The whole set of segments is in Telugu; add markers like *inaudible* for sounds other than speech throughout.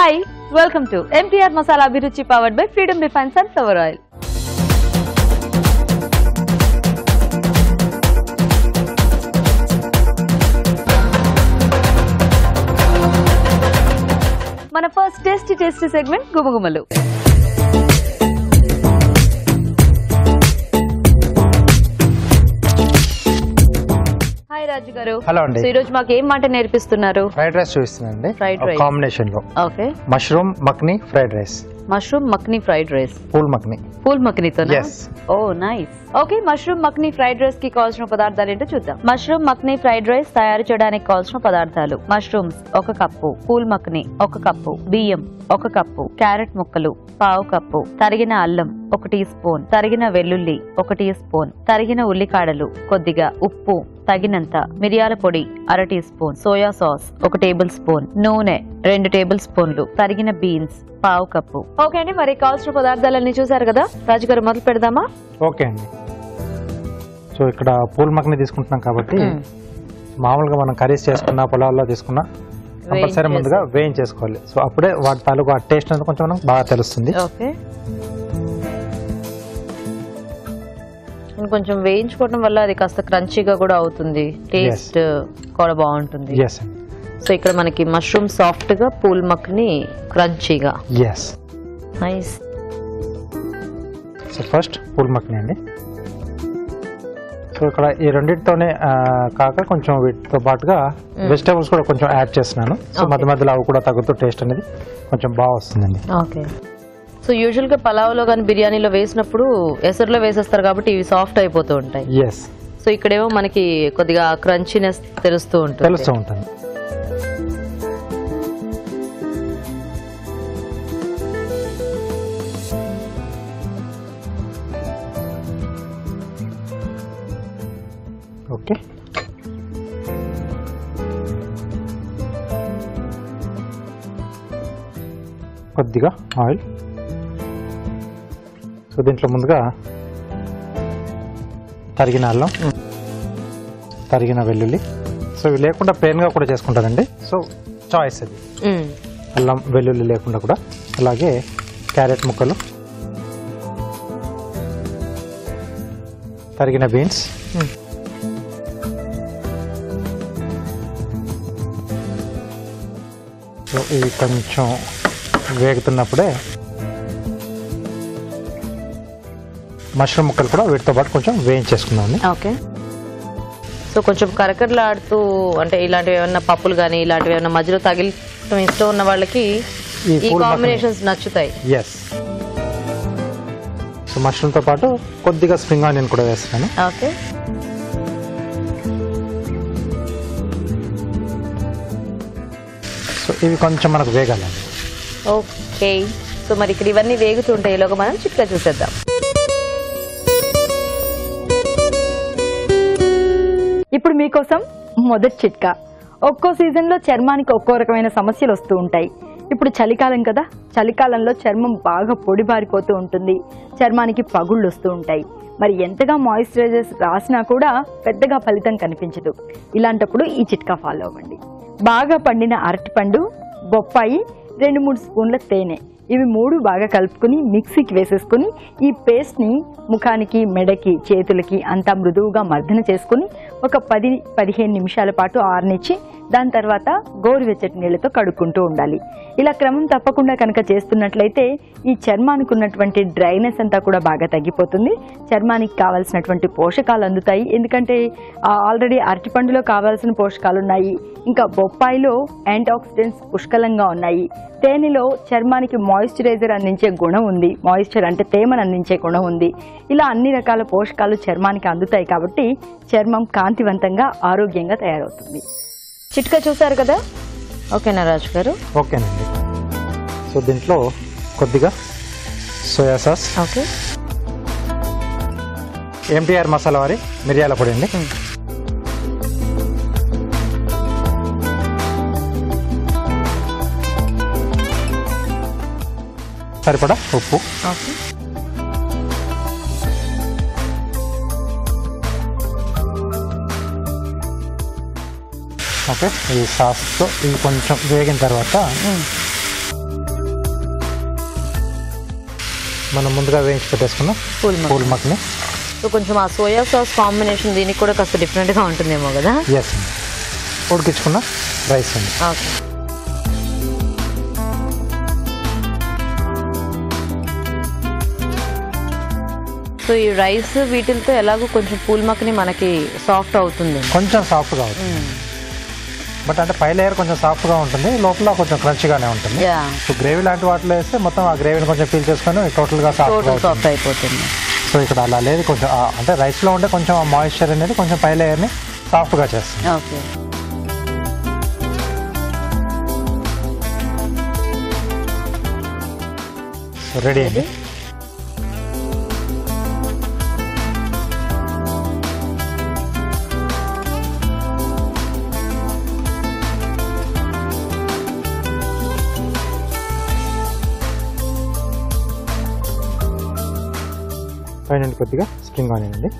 Hi welcome to MTR masala Abhiruchi powered by Freedom refine sunflower oil మన ఫస్ట్ టేస్టీ టేస్టీ సెగ్మెంట్ గుమగుమలు హాయ్ రాజు గారు? హలో అండి. ఈ రోజు మాకు ఏం మాట నేర్పిస్తున్నారు? ఫ్రైడ్ రైస్ చూపిస్తున్నానండి. Fried rice. కాంబినేషన్లో. Okay. Mushroom makhni fried rice mushroom makhni fried rice phool makhni phool మక్నీతో. ఓ nice okay mushroom makhni fried రైస్కి కావాల్సిన పదార్థాలు ఏంటో చూద్దాం. మష్రూమ్ మక్నీ ఫ్రైడ్ రైస్ తయారు చేయడానికి కావాల్సిన పదార్థాలు. మష్రూమ్స్ ఒక కప్పు. పూల్ మక్ని ఒక కప్పు. బియ్యం ఒక కప్పు. క్యారెట్ ముక్కలు పావు కప్పు. తరిగిన అల్లం ఒక టీ స్పూన్. తరిగిన వెల్లుల్లి ఒక టీ స్పూన్. తరిగిన ఉల్లికాడలు కొద్దిగా ఉప్పు తగినంత మిరియాల పొడి అర టీ స్పూన్. సోయా సాస్ ఒక టేబుల్ స్పూన్. నూనె రెండు టేబుల్ స్పూన్లు. తరిగిన బీన్స్ పావు కప్పు. ఓకే అండి మరి కావాల్సిన పదార్థాలన్నీ చూసారు కదా? రాజుగారు మొదలు పెడదామా? ఓకే అండి. సో ఇక్కడ పూల్ మక్ని తీసుకుంటున్నాం కాబట్టి మ్మ్. మామూలుగా మనం కర్రీస్ చేసుకున్న పొలాల్లో తీసుకున్న కంపల్సరీ ముందుగా వేయించేసుకోవాలి. సో అప్పుడే వాటి తాలూకు ఆ టేస్ట్ అనేది కొంచెం మనకు బాగా తెలుస్తుంది. ఓకే. కొంచెం వేయించుకోవడం వల్ల అది కాస్త క్రంచీగా కూడా అవుతుంది. టేస్ట్ కూడా బాగుంటుంది. సో ఇక్కడ మనకి మష్రూమ్ సాఫ్ట్గా పూల్ మక్ని క్రంచీగా nice so first phool makhni అండి. సో ఇక్కడ ఈ రెండింటితోనే ఆ, కాక కొంచెం వీటితో పాటుగా వెజిటేబుల్స్ కూడా కొంచెం యాడ్ చేస్తున్నాను. సో మధ్య మధ్యలో అవి కూడా తగ్గుతూ టేస్ట్ అనేది కొంచెం బాగా వస్తుందండి. ఓకే సో యూజువల్గా పలావ్లో కానీ బిర్యానీలో వేసినప్పుడు ఎసరులో వేసేస్తారు కాబట్టి ఇవి సాఫ్ట్ అయిపోతూ ఉంటాయి. ఎస్ సో ఇక్కడేమో మనకి కొద్దిగా క్రంచీనెస్ తెలుస్తూ ఉంటుంది. తెలుస్తూ ఉంటుంది. ఓకే కొద్దిగా ఆయిల్. సో దీంట్లో ముందుగా తరిగిన అల్లం తరిగిన వెల్లుల్లి. సో ఇవి లేకుండా ప్లెయిన్గా కూడా చేసుకుంటారండి. సో చాయిస్ అది. అల్లం వెల్లుల్లి లేకుండా కూడా. అలాగే క్యారెట్ ముక్కలు. తరిగిన బీన్స్. సో ఇవి కొంచెం వేగుతున్నప్పుడే మష్రూమ్ ముక్కలు కూడా వీటితో పాటు కొంచెం వేయించేసుకుందాం ఓకే. సో కొంచెం కరకరలాడుతూ అంటే ఇలాంటివి ఏమన్నా పప్పులు కానీ ఇలాంటివి ఏమన్నా మధ్యలో తగిలిటం ఇష్టం ఉన్న వాళ్ళకి ఈ కాంబినేషన్స్ నచ్చుతాయి. ఎస్ సో మష్రూమ్తో పాటు కొద్దిగా స్ప్రింగ్ ఆనియన్ కూడా వేస్తున్నాను ఓకే. సో ఇవి కొంచెం మనకు వేగాలండి. ఓకే. సో మరి ఇక్కడ ఇవన్నీ వేగుతుంటాయి ఈలోగా మనం చిట్కా చూసేద్దాం. ఇప్పుడు మీకోసం మొదటి చిట్కా. ఒక్కో సీజన్లో చర్మానికి ఒక్కో రకమైన సమస్యలు వస్తూ ఉంటాయి. ఇప్పుడు చలికాలం కదా చలికాలంలో చర్మం బాగా పొడిబారిపోతూ ఉంటుంది. చర్మానికి పగుళ్ళు వస్తూ ఉంటాయి. మరి ఎంతగా మాయిశ్చరైజర్స్ రాసినా కూడా పెద్దగా ఫలితం కనిపించదు. ఇలాంటప్పుడు ఈ చిట్కా ఫాలో అవ్వండి. బాగా పండిన అరటిపండు బొప్పాయి రెండు మూడు స్పూన్ల తేనె. ఇవి మూడు బాగా కలుపుకుని మిక్సీకి వేసేసుకుని ఈ పేస్ట్ని ముఖానికి మెడకి చేతులకి అంతా మృదువుగా మర్దన చేసుకుని ఒక పది పదిహేను నిమిషాల పాటు ఆరనిచ్చి దాని తర్వాత గోరువెచ్చటి నీళ్ళతో కడుక్కుంటూ ఉండాలి. ఇలా క్రమం తప్పకుండా కనుక చేస్తున్నట్లయితే ఈ చర్మానికి ఉన్నటువంటి డ్రైనెస్ అంతా కూడా బాగా తగ్గిపోతుంది. చర్మానికి కావాల్సినటువంటి పోషకాలు అందుతాయి. ఎందుకంటే ఆల్రెడీ అరటిపండులో కావాల్సిన పోషకాలు ఉన్నాయి. ఇంకా బొప్పాయిలో యాంటీ ఆక్సిడెంట్స్ పుష్కలంగా ఉన్నాయి. తేనెలో చర్మానికి మో మాయిశ్చరైజర్ అందించే గుణం ఉంది. మాయిశ్చర్ అంటే తేమను అందించే గుణం ఉంది. ఇలా అన్ని రకాల పోషకాలు చర్మానికి అందుతాయి కాబట్టి చర్మం కాంతివంతంగా ఆరోగ్యంగా తయారవుతుంది. చిట్కా చూసారు కదా? ఓకేనా రాజు గారు? ఓకేనండి. సో దీంట్లో కొద్దిగా soya sauce okay. MTR masala వారి మిరియాల పొడి అండి. సరిపడా? ఉప్పు. ఓకే. ఓకే ఈ సాస్తో ఇది కొంచెం వేగిన తర్వాత మనం ముందుగా వేయించి పెట్టేసుకున్నాం పూల్ మక్ని సో కొంచెం ఆ సోయా సాస్ కాంబినేషన్ దీనికి కూడా కాస్త డిఫరెంట్గా ఉంటుందేమో కదా? ఎస్ ఉడికించుకున్న రైస్ అండి. ఓకే. సో ఈ రైస్ వీటితో ఎలాగో కొంచెం పూల్ మక్కని మనకి సాఫ్ట్ అవుతుంది. కొంచెం సాఫ్ట్గా అవుతుంది. బట్ అంటే పై లేయర్ కొంచెం సాఫ్ట్గా ఉంటుంది లోపల కొంచెం క్రంచిగానే ఉంటుంది. సో గ్రేవీ లాంటి వాటిలో వేస్తే మొత్తం ఆ గ్రేవీని కొంచెం పీల్ చేసుకొని టోటల్గా అవుతుంది. సాఫ్ట్ అయిపోతుంది. సో ఇక్కడ అలా లేదు కొంచెం అంటే రైస్లో ఉండే కొంచెం ఆ మాయిశ్చర్ అనేది కొంచెం పై లేయర్ని సాఫ్ట్గా చేస్తుంది. ఓకే. రెడీ అండి? పైన కొద్దిగా స్ప్రింగ్ ఆనియన్ అండి.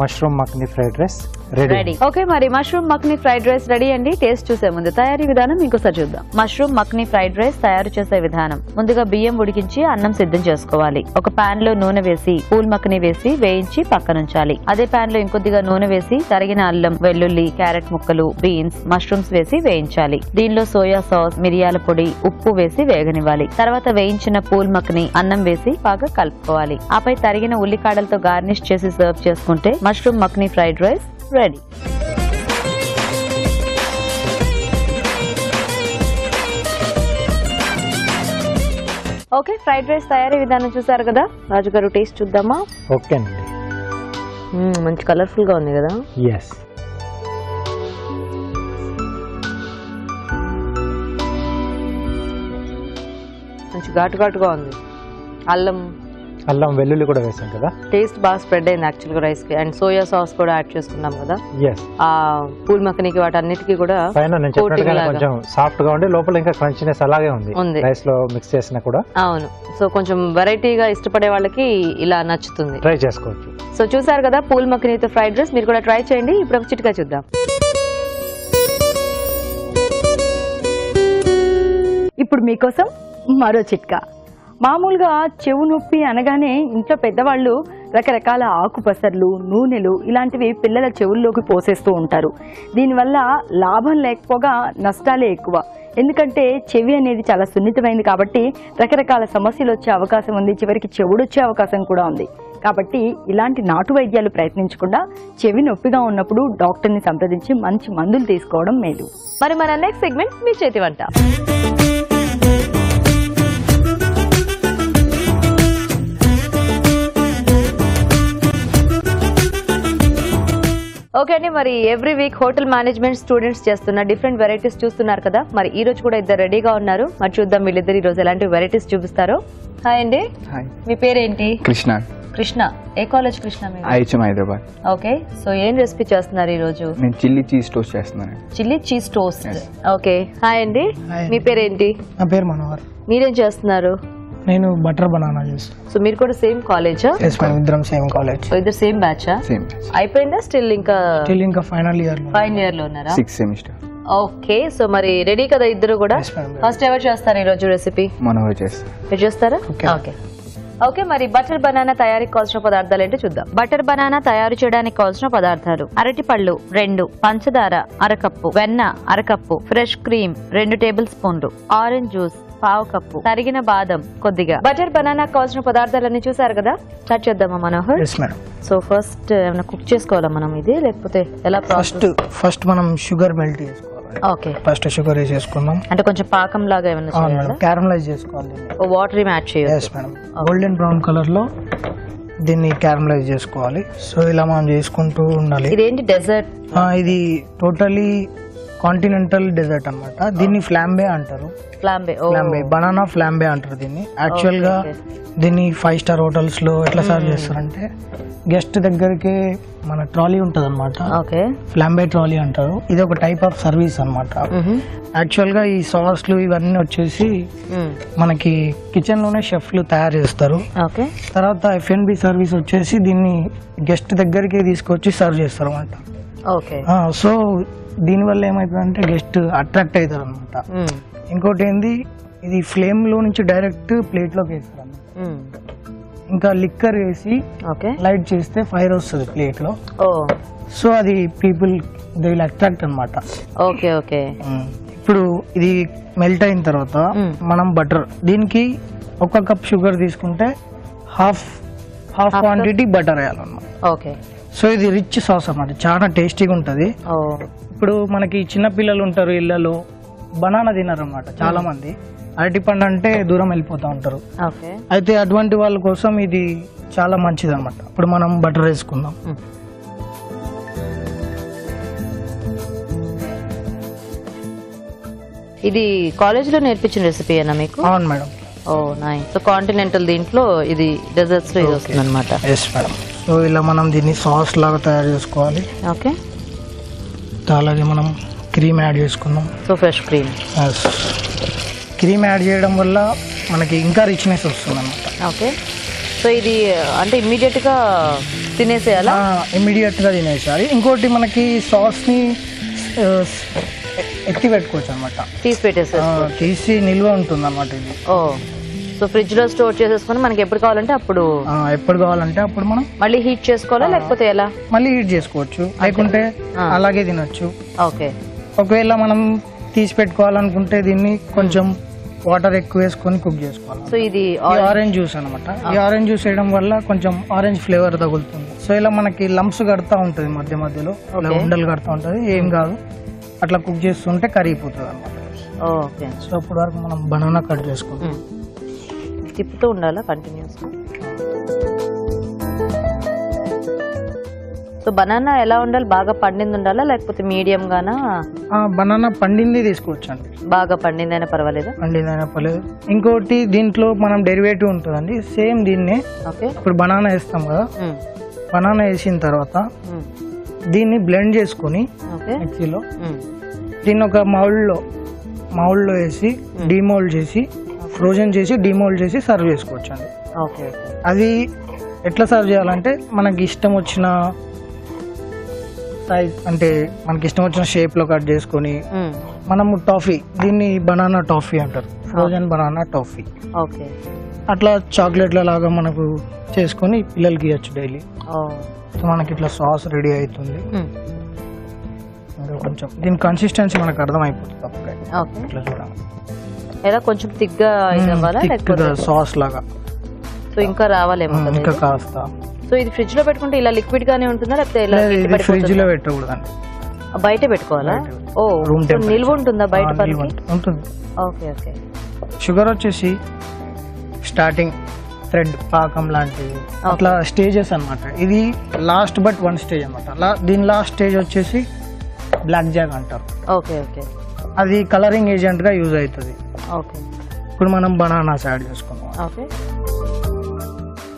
Mushroom makhni fried rice ready okay మరి mushroom makhni fried rice ready అండి. టేస్ట్ చూసే ముందు తయారీ విధానం ఇంకోసారి చూద్దాం. మష్రూమ్ మక్ని ఫ్రైడ్ రైస్ తయారు చేసే విధానం. ముందుగా బియ్యం ఉడికించి అన్నం సిద్ధం చేసుకోవాలి. ఒక పాన్లో నూనె వేసి పూల్ మక్ని వేసి వేయించి పక్కనుంచాలి. అదే పాన్లో ఇంకొద్దిగా నూనె వేసి తరిగిన అల్లం వెల్లుల్లి క్యారెట్ ముక్కలు బీన్స్ మష్రూమ్స్ వేసి వేయించాలి. దీనిలో సోయా సాస్ మిరియాల పొడి ఉప్పు వేసి వేగనివ్వాలి. తర్వాత వేయించిన పూల్ మక్ని అన్నం వేసి బాగా కలుపుకోవాలి. ఆపై తరిగిన ఉల్లికాడలతో గార్నిష్ చేసి సర్వ్ చేసుకుంటే mushroom makhni fried rice ready okay fried rice తయారీ విధానం చూసారు కదా? రాజు గారు టేస్ట్ చూద్దామా? ఓకే అండి. మ్మ్, మంచి కలర్ఫుల్గా ఉంది కదా? ఎస్ మంచి ఘాటు ఘాటుగా ఉంది. అల్లం అల్లం వెల్లుల్లి కూడా వేసాం కదా? టేస్ట్ బాగా స్ప్రెడ్ అయింది యాక్చువల్గా రైస్కి. అండ్ సోయా సాస్ కూడా యాడ్ చేసుకున్నాం కదా? ఎస్ ఆ పూల్ మక్కనికి వాటన్నిటికీ కూడా పైన నేను చెప్పినట్టుగా. కొంచెం సాఫ్ట్గా ఉండి లోపల ఇంకా క్రంచినెస్ అలాగే ఉంది. ఉంది. రైస్లో మిక్స్ చేసినా కూడా. అవును. సో కొంచెం వెరైటీగా ఇష్టపడే వాళ్ళకి ఇలా నచ్చుతుంది. ట్రై చేసుకోవచ్చు. సో చూసారు కదా పూల్ మక్కనీతో ఫ్రైడ్ రైస్ మీరు కూడా ట్రై చేయండి. ఇప్పుడు ఒక చిట్కా చూద్దాం. ఇప్పుడు మీకోసం మరో చిట్కా. మామూలుగా చెవు నొప్పి అనగానే ఇంట్లో పెద్దవాళ్ళు రకరకాల ఆకుపసర్లు నూనెలు ఇలాంటివి పిల్లల చెవుల్లోకి పోసేస్తూ ఉంటారు. దీనివల్ల లాభం లేకపోగా నష్టాలే ఎక్కువ. ఎందుకంటే చెవి అనేది చాలా సున్నితమైంది కాబట్టి రకరకాల సమస్యలు వచ్చే అవకాశం ఉంది. చివరికి చెవుడు వచ్చే అవకాశం కూడా ఉంది. కాబట్టి ఇలాంటి నాటు వైద్యాలు ప్రయత్నించకుండా చెవి నొప్పిగా ఉన్నప్పుడు డాక్టర్ని సంప్రదించి మంచి మందులు తీసుకోవడం మేలు. మరి మన నెక్స్ట్ సెగ్మెంట్ మీ చేతి వంట. ఓకే అండి మరి every week hotel management students చేస్తున్న డిఫరెంట్ వెరైటీస్ చూస్తున్నారు కదా? మరి ఈ రోజు కూడా ఇద్దరు రెడీగా ఉన్నారు. మరి చూద్దాం వీళ్ళిద్దరు ఈ రోజు ఎలాంటి వెరైటీస్ చూపిస్తారో. హాయ్ అండి. హాయ్ మీ పేరేంటి? కృష్ణ. కృష్ణ. ఏ college Krishna IHM Hyderabad. Okay. So ఏం రెసిపీ చేస్తున్నారు ఈ రోజు? నేను చిల్లీ చీజ్ టోస్ట్ చేస్తున్నాను. Chilli cheese toast. Okay. Hi అండి. మీ పేరేంటి? నా పేరు మనోహర్. మీరేం చేస్తున్నారు? నేను బటర్ బనానా చేస్తాను సో మీరు కూడా సేమ్ కాలేజా ఎస్ మేము ఇద్దరం సేమ్ కాలేజ్ సో ఇద్దరు సేమ్ బ్యాచా సేమ్ అయిపోయిందా? స్టిల్ ఇంకా స్టిల్ ఇంకా ఫైనల్ ఇయర్లో ఫైనల్ ఇయర్లో ఉన్నారా? సిక్స్ సెమిస్టర్ ఓకే సో మరి రెడీ కదా ఇద్దరు కూడా. ఫస్ట్ ఎవరు చేస్తారు ఈ రోజు రెసిపీ చేస్తాను మీరు చేస్తారా. ఓకే ఓకే మరి బటర్ బనానా తయారీకి కావాల్సిన పదార్థాలు ఏంటో చూద్దాం. బటర్ బనానా తయారు చేయడానికి కావాల్సిన పదార్థాలు అరటి పళ్ళు రెండు పంచదార అరకప్పు వెన్న అరకప్పు ఫ్రెష్ క్రీమ్ రెండు టేబుల్ స్పూన్లు ఆరెంజ్ జ్యూస్ పావు కప్పు. తరిగిన బాదం కొద్దిగా. బటర్ బనానా కావాల్సిన పదార్థాలన్నీ చూసారు కదా? స్టార్ట్ చేద్దామా మనోహర్? సో ఫస్ట్ ఏమైనా కుక్ చేసుకోవాలా మనం ఇది? లేకపోతే ఎలా ఫస్ట్ ఫస్ట్ మనం షుగర్ మెల్ట్ చేసుకోవాలి. ఓకే ఫస్ట్ షుగర్ వేసేసుకుందాం అంటే కొంచెం పాకం లాగా ఏమైనా క్యారమలైజ్ చేసుకోవాలి. వాటర్ మ్యాచ్ చేయాలి మేడం గోల్డెన్ బ్రౌన్ కలర్లో దీన్ని క్యారమలైజ్ చేసుకోవాలి. సో ఇలా మనం చేసుకుంటూ ఉండాలి. ఇదేంటి డెజర్ట్ ఇది టోటలీ కాంటినెంటల్ డెజర్ట్ అన్నమాట. దీన్ని ఫ్లాంబే అంటారు. ఫ్లాంబే ఫ్లాంబే బనానా ఫ్లాంబే అంటారు దీన్ని. యాక్చువల్గా దీన్ని ఫైవ్ స్టార్ హోటల్స్లో ఎట్లా సర్వ్ చేస్తారంటే గెస్ట్ దగ్గరికి మన ట్రాలీ ఉంటది అనమాట ఫ్లాంబే ట్రాలీ అంటారు. ఇది ఒక టైప్ ఆఫ్ సర్వీస్ అనమాట యాక్చువల్గా ఈ సాస్లు ఇవన్నీ వచ్చేసి మనకి కిచెన్లోనే షెఫ్లు తయారు చేస్తారు. ఓకే. తర్వాత ఎఫ్ఎన్బి సర్వీస్ వచ్చేసి దీన్ని గెస్ట్ దగ్గరికి తీసుకొచ్చి సర్వ్ చేస్తారు అనమాట సో దీనివల్ల ఏమవుతుందంటే గెస్ట్ అట్రాక్ట్ అవుతారు అనమాట ఇంకోటి ఏంది? ఇది ఫ్లేమ్లో నుంచి డైరెక్ట్ ప్లేట్లోకి వేస్తారు అన్నమాట ఇంకా లిక్కర్ వేసి ఓకే. లైట్ చేస్తే ఫైర్ వస్తుంది ప్లేట్లో. ఓ. సో అది పీపుల్ దే విల్ అట్రాక్ట్ అనమాట ఓకే ఓకే. ఇప్పుడు ఇది మెల్ట్ అయిన తర్వాత. మనం బటర్ దీనికి ఒక కప్ షుగర్ తీసుకుంటే హాఫ్ హాఫ్ క్వాంటిటీ బటర్ వేయాలన్నమాట. ఓకే. సో ఇది రిచ్ సాస్ అన్నమాట. చాలా టేస్టీగా ఉంటుంది. ఇప్పుడు మనకి చిన్న పిల్లలు ఉంటారు ఇళ్ళలో బనానా తినరు అనమాట చాలా మంది అరటి పండు అంటే దూరం వెళ్ళిపోతూ ఉంటారు. ఓకే. అయితే అటువంటి వాళ్ళ కోసం ఇది చాలా మంచిది అనమాట ఇప్పుడు మనం బటర్ వేసుకుందాం. ఇది కాలేజ్లో నేర్పించిన రెసిపీ అయినా మీకు? అవును madam. Oh nice. So continental దీంట్లో ఇది డెజర్ట్స్లో ఇది వస్తుంది అనమాట ఎస్ మేడం సో ఇలా మనం దీన్ని సాస్ లాగా తయారు చేసుకోవాలి. ఓకే. అలాగే మనం క్రీమ్ యాడ్ చేసుకుందాం. So fresh cream cream add చేయడం వల్ల మనకి ఇంకా రిచ్నెస్ వస్తుంది అనమాట ఓకే సో ఇది అంటే ఇమ్మీడియట్గా తినేసేయాలా? ఇమీడియట్గా తినేసారి ఇంకోటి మనకి సాస్ని ఆ, ఎత్తి పెట్టుకోవచ్చు అనమాట తీసి పెట్టేసేసుకో తీసి నిల్వ ఉంటుంది అనమాట ఇది. ఓ. సో ఫ్రిడ్జ్లో స్టోర్ చేసేసుకొని మనకి ఎప్పుడు కావాలంటే అప్పుడు. ఆ, ఎప్పుడు కావాలంటే అప్పుడు మనం మళ్ళీ హీట్ చేసుకోవాలా లేకపోతే ఎలా? మళ్ళీ హీట్ చేసుకోవచ్చు. లేకుంటే. అలాగే తినొచ్చు. ఓకే. ఒకవేళ మనం తీసి పెట్టుకోవాలనుకుంటే దీన్ని కొంచెం వాటర్ ఎక్కువ వేసుకొని కుక్ చేసుకోవాలి. సో ఇది ఈ ఆరెంజ్ జ్యూస్ అనమాట ఈ ఆరెంజ్ జ్యూస్ వేయడం వల్ల కొంచెం ఆరెంజ్ ఫ్లేవర్ తగులుతుంది. సో ఇలా మనకి లంప్స్ కడతా ఉంటుంది మధ్య మధ్యలో. ఇలా. ఉండలు కడతా ఉంటుంది. ఏం కాదు. అట్లా కుక్ చేస్తుంటే కరిగిపోతుంది అనమాట ఓకే. సో అప్పటి వరకు మనం బనానా కట్ చేసుకుంటాం. తిప్పుతూ ఉండాలా కంటిన్యూస్ సో బనానా ఎలా ఉండాలి? బాగా పండింది ఉండాలా? లేకపోతే మీడియం గానా? బనానా పండింది తీసుకోవచ్చు అండి బాగా పండిందైనా పర్వాలేదా? పండింది అయినా పర్లేదు ఇంకోటి దీంట్లో మనం డెరివేటివ్ ఉంటుందండి. సేమ్ దీన్నే ఇప్పుడు బనానా వేస్తాం కదా. బనానా వేసిన తర్వాత. దీన్ని బ్లెండ్ చేసుకొని మిక్సీలో. దీన్ని ఒక మౌల్డ్లో మౌల్డ్లో వేసి డిమోల్డ్ చేసి ఫ్రోజన్ చేసి డిమోల్డ్ చేసి సర్వ్ చేసుకోవచ్చు అండి ఓకే. అది ఎట్లా సర్వ్ చేయాలంటే మనకి ఇష్టం వచ్చిన సైజ్ అంటే మనకి ఇష్టం వచ్చిన షేప్లో కట్ చేసుకొని. మనము టాఫీ దీన్ని బనానా టాఫీ అంటారు. Frozen banana toffee. ఓకే. అట్లా చాక్లెట్ల లాగా మనకు చేసుకొని పిల్లలకి ఇవ్వచ్చు డైలీ. సో మనకి ఇట్లా సాస్ రెడీ అవుతుంది. కొంచెం దీని కన్సిస్టెన్సీ మనకు అర్థమైపోతుంది ఇట్లా చూడాలి. ఎలా కొంచెం తిగ్గా అవ్వాలా లేకపోతే? సాస్ లాగా. సో ఇంకా రావాలేమో ఇంకా ఇది? కాస్త. సో ఇది ఫ్రిడ్జ్లో పెట్టుకుంటే ఇలా లిక్విడ్ గానే ఉంటుందా లేకపోతే ఇలా ఇది ఫ్రిడ్జ్? లో పెట్టకూడదండి. బయట పెట్టుకోవాలా. ఓ నిల్వ ఉంటుందా బయట ఉంటుంది. Okay okay. షుగర్ వచ్చేసి స్టార్టింగ్ థ్రెడ్ పాకం లాంటివి అట్లా స్టేజెస్ అన్నమాట. ఇది లాస్ట్ బట్ వన్ స్టేజ్ అనమాట దీని లాస్ట్ స్టేజ్ వచ్చేసి బ్లాక్ జాగ్ అంటారు. Okay okay. అది కలరింగ్ ఏజెంట్గా యూజ్ అవుతుంది. ఓకే. ఇప్పుడు మనం బనానాస్ యాడ్ చేసుకుందాం. ఓకే.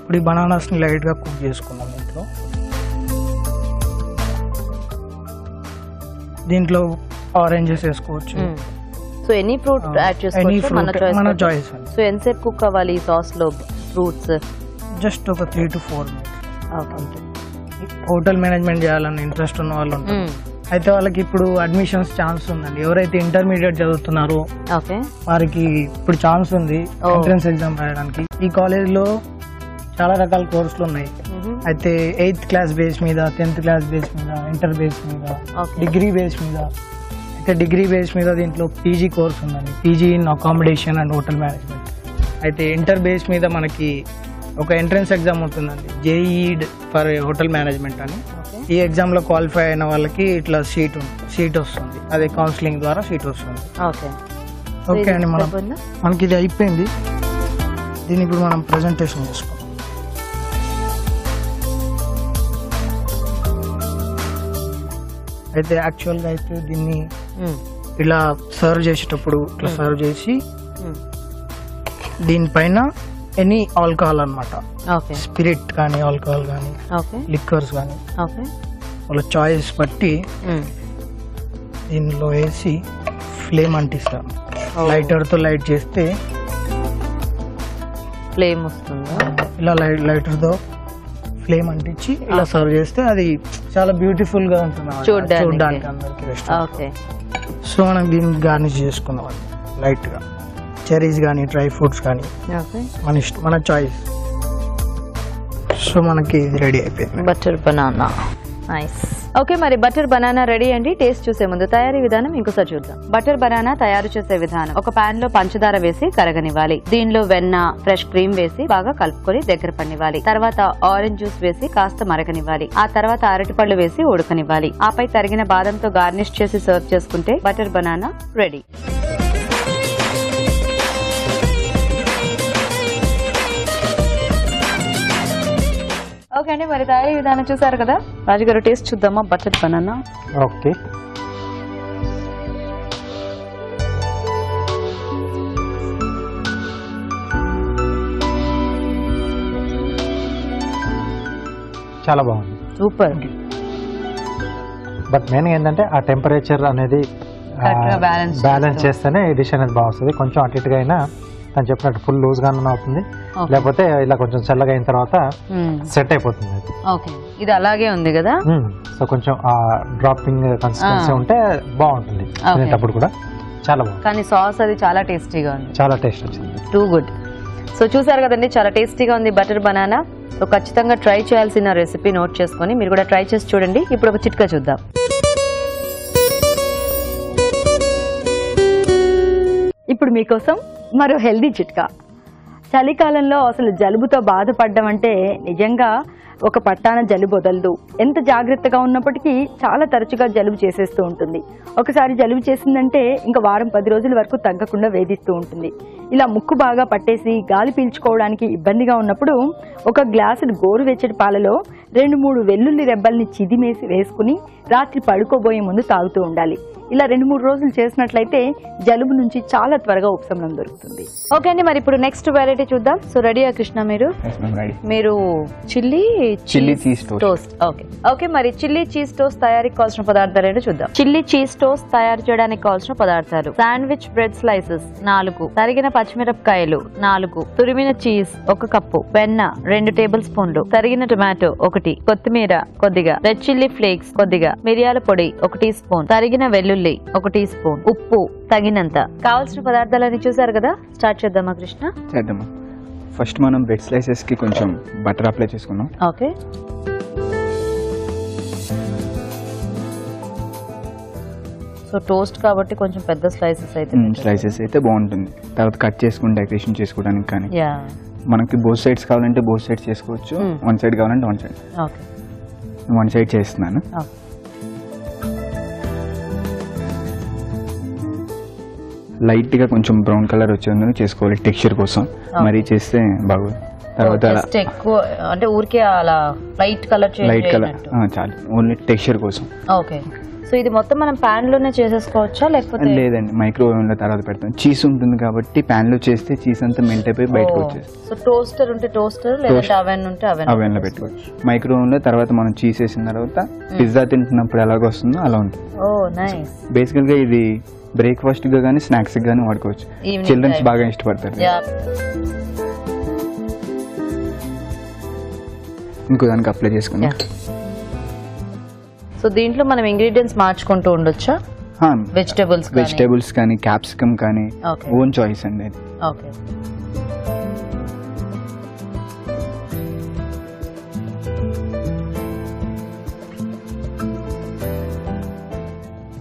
ఇప్పుడు ఈ బనానాస్ని లైట్గా కుక్ చేసుకుందాం దీంట్లో దీంట్లో ఆరెంజెస్ వేసుకోవచ్చు. సో ఎనీ ఫ్రూట్ యాడ్ చేసుకోవచ్చు మన చాయిస్ సో ఎంతసేపు కుక్ అవ్వాలి ఈ సాస్లో? ఫ్రూట్స్? జస్ట్ ఒక three to four minutes hotel management చేయాలని ఇంట్రెస్ట్ ఉన్న వాళ్ళు ఉంటారు. అయితే వాళ్ళకి ఇప్పుడు అడ్మిషన్స్ ఛాన్స్ ఉందండి. ఎవరైతే ఇంటర్మీడియట్ చదువుతున్నారో ఓకే. వారికి ఇప్పుడు ఛాన్స్ ఉంది. ఎంట్రన్స్ ఎగ్జామ్ రాయడానికి. ఈ కాలేజ్లో చాలా రకాల కోర్సులు ఉన్నాయి. అయితే ఎయిత్ క్లాస్ బేస్ మీద టెన్త్ క్లాస్ బేస్ మీద ఇంటర్ బేస్ మీద Okay. డిగ్రీ బేస్ మీద అయితే డిగ్రీ బేస్ మీద దీంట్లో పీజీ కోర్స్ ఉందండి. PG in accommodation and hotel management అయితే ఇంటర్ బేస్ మీద మనకి ఒక ఎంట్రన్స్ ఎగ్జామ్ ఉంటుందండి. జేఈడ్ ఫర్ హోటల్ మేనేజ్మెంట్ అని. ఈ ఎగ్జామ్లో క్వాలిఫై అయిన వాళ్ళకి ఇట్లా సీట్ సీట్ వస్తుంది అదే కౌన్సిలింగ్ ద్వారా సీట్ వస్తుంది ఓకే ఓకే అండి మనం? మనకి ఇది అయిపోయింది దీన్ని ఇప్పుడు మనం ప్రజెంటేషన్ చేసుకుందాం అయితే యాక్చువల్గా అయితే దీన్ని. ఇలా సర్వ్ చేసేటప్పుడు ఇట్లా సర్వ్ చేసి. దీనిపైన ఎనీ ఆల్కహాల్ అన్నమాట. ఓకే. స్పిరిట్ కానీ ఆల్కహాల్ కానీ ఓకే. లిక్కర్స్ కానీ వాళ్ళ చాయిస్ బట్టి. దీనిలో వేసి ఫ్లేమ్ అంటిస్తాం. లైటర్తో లైట్ చేస్తే ఫ్లేమ్ వస్తుందా? ఇలా లైట్ లైటర్తో ఫ్లేమ్ అంటించి ఇలా సర్వ్ చేస్తే అది చాలా బ్యూటిఫుల్గా ఉంటుంది. చూడ్డానికి. అందరికి సో మనం దీన్ని గార్నిష్ చేసుకుందాం అండి లైట్గా చెరీస్ కానీ డ్రై ఫ్రూట్స్ కానీ మన ఇష్టం మన చాయిస్ సో మనకి ఇది రెడీ అయిపోయింది. బటర్ బనానా నైస్ ఓకే మరి బటర్ బనానా రెడీ అండి. టేస్ట్ చూసే ముందు తయారీ విధానం ఇంకోసారి చూద్దాం. బటర్ బనానా తయారు చేసే విధానం. ఒక పాన్లో పంచదార వేసి కరగనివ్వాలి. దీనిలో వెన్న ఫ్రెష్ క్రీమ్ వేసి బాగా కలుపుకొని దగ్గర పడినివ్వాలి తర్వాత ఆరెంజ్ జ్యూస్ వేసి కాస్త మరగనివ్వాలి. ఆ తర్వాత అరటిపళ్ళు వేసి ఉడకనివ్వాలి. ఆపై తరిగిన బాదంతో గార్నిష్ చేసి సర్వ్ చేసుకుంటే బటర్ బనానా రెడీ ఓకే అండి మరి తయారీ విధానం చూసారు కదా? రాజుగారు టేస్ట్ చూద్దామా? Butter banana? ఓకే. చాలా బాగుంది. సూపర్. బట్ మెయిన్ ఏంటంటే ఆ టెంపరేచర్ అనేది బ్యాలెన్స్ చేస్తేనే ఈ డిష్ అనేది బాగుంటుంది కొంచెం అటు ఇటుగా అయినా తను చెప్పినట్టు ఫుల్ లూజ్ గానే అవుతుంది. లేకపోతే ఇలా కొంచెం చల్లగా అయిన తర్వాత సెట్ అయిపోతుంది అది. ఓకే ఇది అలాగే ఉంది కదా? సో కొంచెం ఆ డ్రాపింగ్ కన్సిస్టెన్సీ Ah. ఉంటే బాగుంటుంది. తినేటప్పుడు కూడా చాలా బాగుంది కానీ సాస్ అది చాలా టేస్టీగా ఉంది. చాలా టేస్ట్ వచ్చింది. టూ గుడ్ సో చూసారు కదండి చాలా టేస్టీగా ఉంది బటర్ బనానా సో ఖచ్చితంగా ట్రై చేయాల్సిన రెసిపీ నోట్ చేసుకొని మీరు కూడా ట్రై చేసి చూడండి. ఇప్పుడు ఒక చిట్కా చూద్దాం. ఇప్పుడు మీకోసం మరో హెల్దీ చిట్కా. చలికాలంలో అసలు జలుబుతో బాధపడడం అంటే నిజంగా ఒక పట్టాన జలుబు వదలదు. ఎంత జాగ్రత్తగా ఉన్నప్పటికీ చాలా తరచుగా జలుబు చేసేస్తూ ఉంటుంది. ఒకసారి జలుబు చేసిందంటే ఇంకా వారం పది రోజుల వరకు తగ్గకుండా వేధిస్తూ ఉంటుంది. ఇలా ముక్కు బాగా పట్టేసి గాలి పీల్చుకోవడానికి ఇబ్బందిగా ఉన్నప్పుడు ఒక గ్లాసుడు గోరువెచ్చటి పాలలో రెండు మూడు వెల్లుల్లి రెబ్బల్ని చిదిమేసి వేసుకుని రాత్రి పడుకోబోయే ముందు తాగుతూ ఉండాలి. ఇలా రెండు మూడు రోజులు చేసినట్లయితే జలుబు నుంచి చాలా త్వరగా ఉపశమనం దొరుకుతుంది. ఓకే అండి మరి ఇప్పుడు నెక్స్ట్ వెరైటీ చూద్దాం. సో రెడీయా కృష్ణ మీరు? మీరు chilli cheese toast. Toast okay okay మరి చిల్లీ చీజ్ టోస్ట్ తయారీకి కావాల్సిన పదార్థాలు ఏంటో చూద్దాం. చిల్లీ చీజ్ టోస్ట్ తయారు చేయడానికి కావాల్సిన పదార్థాలు. శాండ్విచ్ బ్రెడ్ స్లైసెస్ నాలుగు. తరిగిన పచ్చిమిరపకాయలు నాలుగు. తురిమిన చీజ్ ఒక కప్పు. వెన్న రెండు టేబుల్ స్పూన్లు తరిగిన టొమాటో ఒకటి కొత్తిమీర కొద్దిగా రెడ్ చిల్లీ ఫ్లేక్స్ కొద్దిగా మిరియాల పొడి ఒక టీ స్పూన్ తరిగిన వెల్లుల్లి ఒక టీ స్పూన్ ఉప్పు తగినంత. కావాల్సిన పదార్థాలన్నీ చూసారు కదా? స్టార్ట్ చేద్దామా కృష్ణ. చేద్దామా ఫస్ట్ మనం బ్రెడ్ స్లైసెస్కి కొంచెం బటర్ అప్లై చేసుకున్నాం ఓకే. సో టోస్ట్ కాబట్టి కొంచెం పెద్ద స్లైసెస్ అయితే స్లైసెస్ అయితే బాగుంటుంది. తర్వాత కట్ చేసుకుని డెకరేషన్ చేసుకోవడానికి కానీ. యా మనకి బోత్ సైడ్స్ కావాలంటే బోత్ సైడ్స్ చేసుకోవచ్చు. Hmm. వన్ సైడ్ కావాలంటే వన్ సైడ్ వన్ సైడ్ చేస్తున్నాను. లైట్గా కొంచెం బ్రౌన్ కలర్ వచ్చేందుకు చేసుకోవాలి టెక్స్చర్ కోసం. మరీ చేస్తే బాగోదు. తర్వాత ఎక్కువ అంటే ఊరికే అలా లైట్ కలర్ లైట్ కలర్ చాలు. ఓన్లీ టెక్స్చర్ కోసం. ఓకే సో ఇది మొత్తం మనం పాన్లోనే చేసేసుకోవచ్చా? లేకపోతే లేదండి మైక్రోవేవ్లో తర్వాత పెడతాం. చీజ్ ఉంటుంది కాబట్టి పాన్లో చేస్తే చీజ్ అంతా మెంట్ అయిపోయి బయటకు వచ్చేస్తుంది. సో టోస్టర్ ఉంటే టోస్టర్ లేదంటే అవెన్ ఉంటే అవెన్ అవెన్లో పెట్టుకోవచ్చు. మైక్రోవేవ్లో తర్వాత మనం చీజ్ వేసిన తర్వాత పిజ్జా తింటున్నప్పుడు ఎలాగ వస్తుందో అలా ఉంటుంది. ఓ నైస్ బేసికల్గా ఇది బ్రేక్ఫాస్ట్గా కానీ స్నాక్స్ గానీ వాడుకోవచ్చు. చిల్డ్రన్స్. బాగా ఇష్టపడతారు. యా ఇంకో దానికి అప్లై చేసుకున్నాం సో దీంట్లో మనం ఇంగ్రీడియంట్స్ మార్చుకుంటూ ఉండొచ్చా? వెజిటబుల్స్ వెజిటేబుల్స్ కానీ. క్యాప్సికమ్ కానీ ఓన్ చాయిస్ అండి. అది ఓకే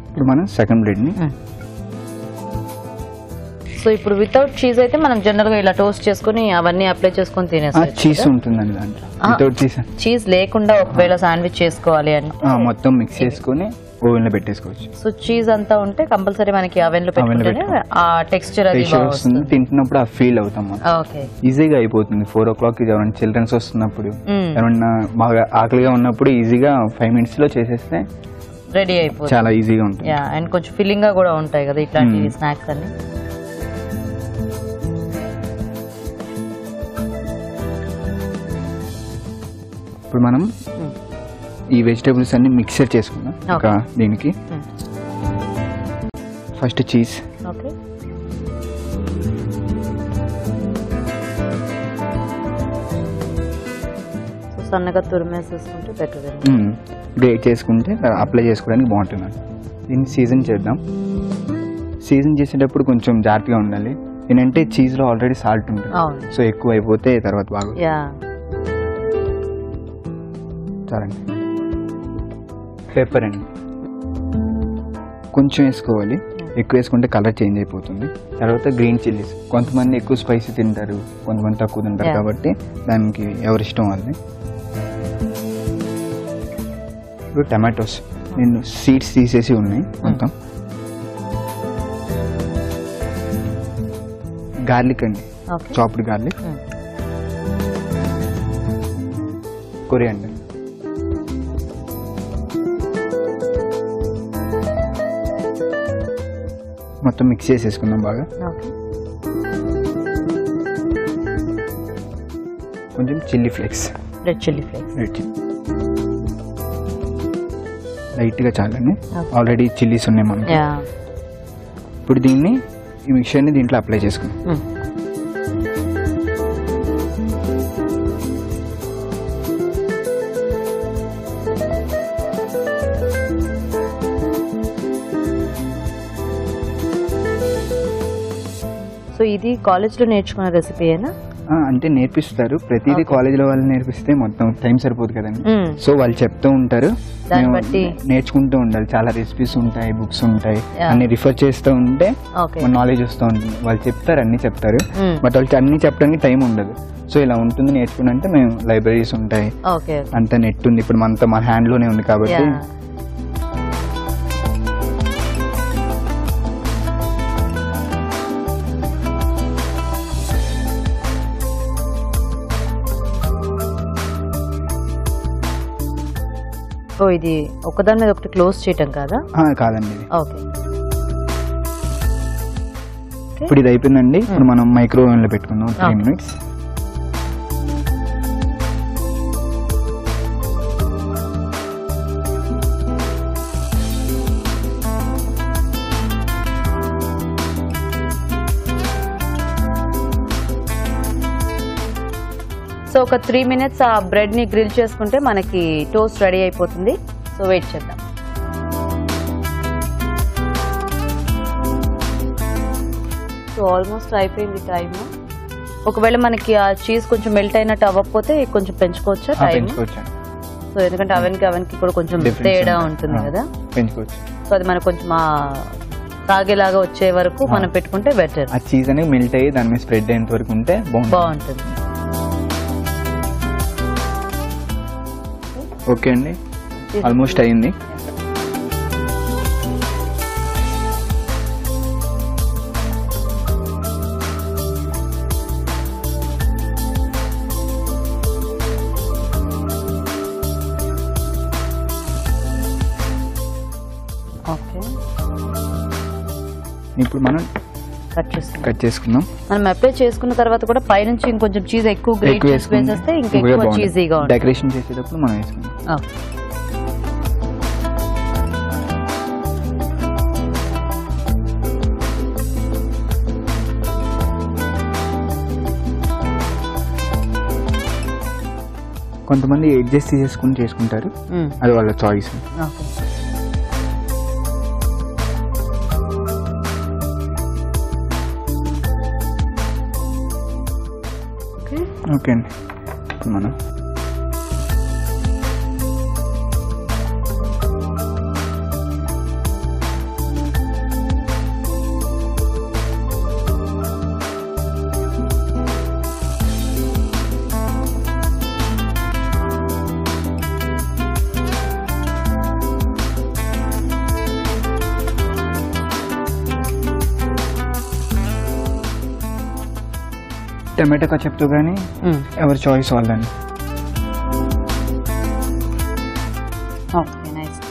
ఇప్పుడు మనం సెకండ్ బ్రెడ్ని సో ఇప్పుడు వితౌట్ చీజ్ అయితే మనం జనరల్గా ఇలా టోస్ట్ చేసుకుని అవన్నీ అప్లై చేసుకొని తినేస్తాం చీజ్ ఉంటుందండి దాంట్లో. వితౌట్ చీజ్ చీజ్ లేకుండా ఒకవేళ శాండ్విచ్ చేసుకోవాలి అని. మొత్తం మిక్స్ చేసుకొని ఓవెన్లో పెట్టేసుకోవచ్చు. సో చీజ్ అంతా ఉంటే కంపల్సరీ మనకి అవెన్లో ఆ టెక్స్చర్ అది వస్తుంది. తింటున్నప్పుడు ఆ ఫీల్ అవుతాం. ఓకే ఈజీగా అయిపోతుంది. ఫోర్ ఓ క్లాక్ ఎవరైనా చిల్డ్రన్స్ వస్తున్నప్పుడు. ఏమన్నా బాగా ఆకలిగా ఉన్నప్పుడు ఈజీగా ఫైవ్ మినిట్స్లో చేసేస్తే రెడీ అయిపోతుంది. చాలా ఈజీగా ఉంటుంది. అండ్ కొంచెం ఫిల్లింగ్గా కూడా ఉంటాయి కదా ఇట్లాంటి Hmm. స్నాక్స్ అన్ని. ఇప్పుడు మనం Hmm. ఈ వెజిటేబుల్స్ అన్ని మిక్సర్ చేసుకుందాం. Okay. దీనికి. Hmm. First cheese. సన్నగా తురిమేసేసుకుంటే బెటర్ గ్రేట్ చేసుకుంటే అప్లై చేసుకోవడానికి బాగుంటుందండి దీన్ని సీజన్ చేద్దాం. సీజన్ చేసేటప్పుడు కొంచెం జాగ్రత్తగా ఉండాలి. ఏంటంటే చీజ్లో ఆల్రెడీ సాల్ట్ ఉంటుంది. సో ఎక్కువ అయిపోతే తర్వాత బాగా చాలండి పెప్పర్ అండి. కొంచెం వేసుకోవాలి. ఎక్కువ వేసుకుంటే కలర్ చేంజ్ అయిపోతుంది. తర్వాత గ్రీన్ చిల్లీస్ కొంతమంది ఎక్కువ స్పైసీ తింటారు కొంతమంది తక్కువ తింటారు. కాబట్టి దానికి ఎవరి ఇష్టం వాళ్ళది. ఇప్పుడు టమాటోస్ నేను సీడ్స్ తీసేసి ఉన్నాయి మొత్తం. గార్లిక్ అండి. చాప్డ్ గార్లిక్ కొరియాండర్ మొత్తం మిక్స్ చేసేసుకుందాం బాగా. కొంచెం chilli flakes red chilli flakes red chilli లైట్గా చాలండి. ఆల్రెడీ చిల్లీస్ ఉన్నాయి మనకి. యా. ఇప్పుడు దీన్ని ఈ మిక్చర్ని దీంట్లో అప్లై చేసుకుందాం. సో ఇది కాలేజ్లో నేర్చుకున్న రెసిపీయేనా అంటే నేర్పిస్తారు. ప్రతిదీ కాలేజీలో వాళ్ళు నేర్పిస్తే మొత్తం టైం సరిపోదు కదండి. సో వాళ్ళు చెప్తూ ఉంటారు. నేర్చుకుంటూ ఉండాలి. చాలా రెసిపీస్ ఉంటాయి బుక్స్ ఉంటాయి. అన్ని రిఫర్ చేస్తూ ఉంటే నాలెడ్జ్ వస్తూ ఉంటుంది. వాళ్ళు చెప్తారు అన్ని చెప్తారు. బట్ వాళ్ళకి అన్ని చెప్పడానికి టైం ఉండదు. సో ఇలా ఉంటుంది నేర్చుకుని అంటే మేము లైబ్రరీస్ ఉంటాయి. అంత నెట్ ఉంది. ఇప్పుడు మనతో మన హ్యాండ్లోనే ఉంది కాబట్టి ఓ ఇది ఒకదాని మీద ఒకటి క్లోజ్ చేయటం కాదా? కాదండి ఓకే. ఇప్పుడు ఇది అయిపోయిందండి. ఇప్పుడు మనం మైక్రోవేవ్లో పెట్టుకుందాం. త్రీ. మినిట్స్. ఒక త్రీ మినిట్స్ ఆ బ్రెడ్ని గ్రిల్ చేసుకుంటే మనకి టోస్ట్ రెడీ అయిపోతుంది. సో వెయిట్ చేద్దాం. సో ఆల్మోస్ట్ అయిపోయింది టైం ఒకవేళ మనకి ఆ చీజ్ కొంచెం మెల్ట్ అయినట్టు అవ్వకపోతే కొంచెం పెంచుకోవచ్చా టైం సో ఎందుకంటే అవెన్కి అవెన్కి కూడా కొంచెం తేడా. ఉంటుంది కదా. పెంచుకోవచ్చు. సో అది మనకు కొంచెం తాగేలాగా వచ్చే వరకు. మనం పెట్టుకుంటే బెటర్ ఆ చీజ్ అనేది మెల్ట్ అయ్యి దాని మీద స్ప్రెడ్ అయ్యేంత వరకు ఉంటే బాగుంటుంది. ఓకే అండి. ఆల్మోస్ట్ అయింది. ఇప్పుడు మనం కట్ చేసుకుందాం కట్ చేసుకుందాం. మనం అప్లై చేసుకున్న తర్వాత కూడా పైనుంచి ఇంకొంచెం చీజ్ ఎక్కువ గ్రేట్ వేసేస్తే ఇంకా ఎక్కువ చీజీగా ఉంటుంది. డెకరేషన్ చేసేటప్పుడు మనం వేసుకుందాం. కొంతమంది అడ్జస్ట్ చేసుకుని చేసుకుంటారు. అది వాళ్ళ చాయిస్ ఓకే అండి. ఇప్పుడు మనం టమాటో కచప్తో కానీ. ఎవరి చాయిస్ వాళ్ళని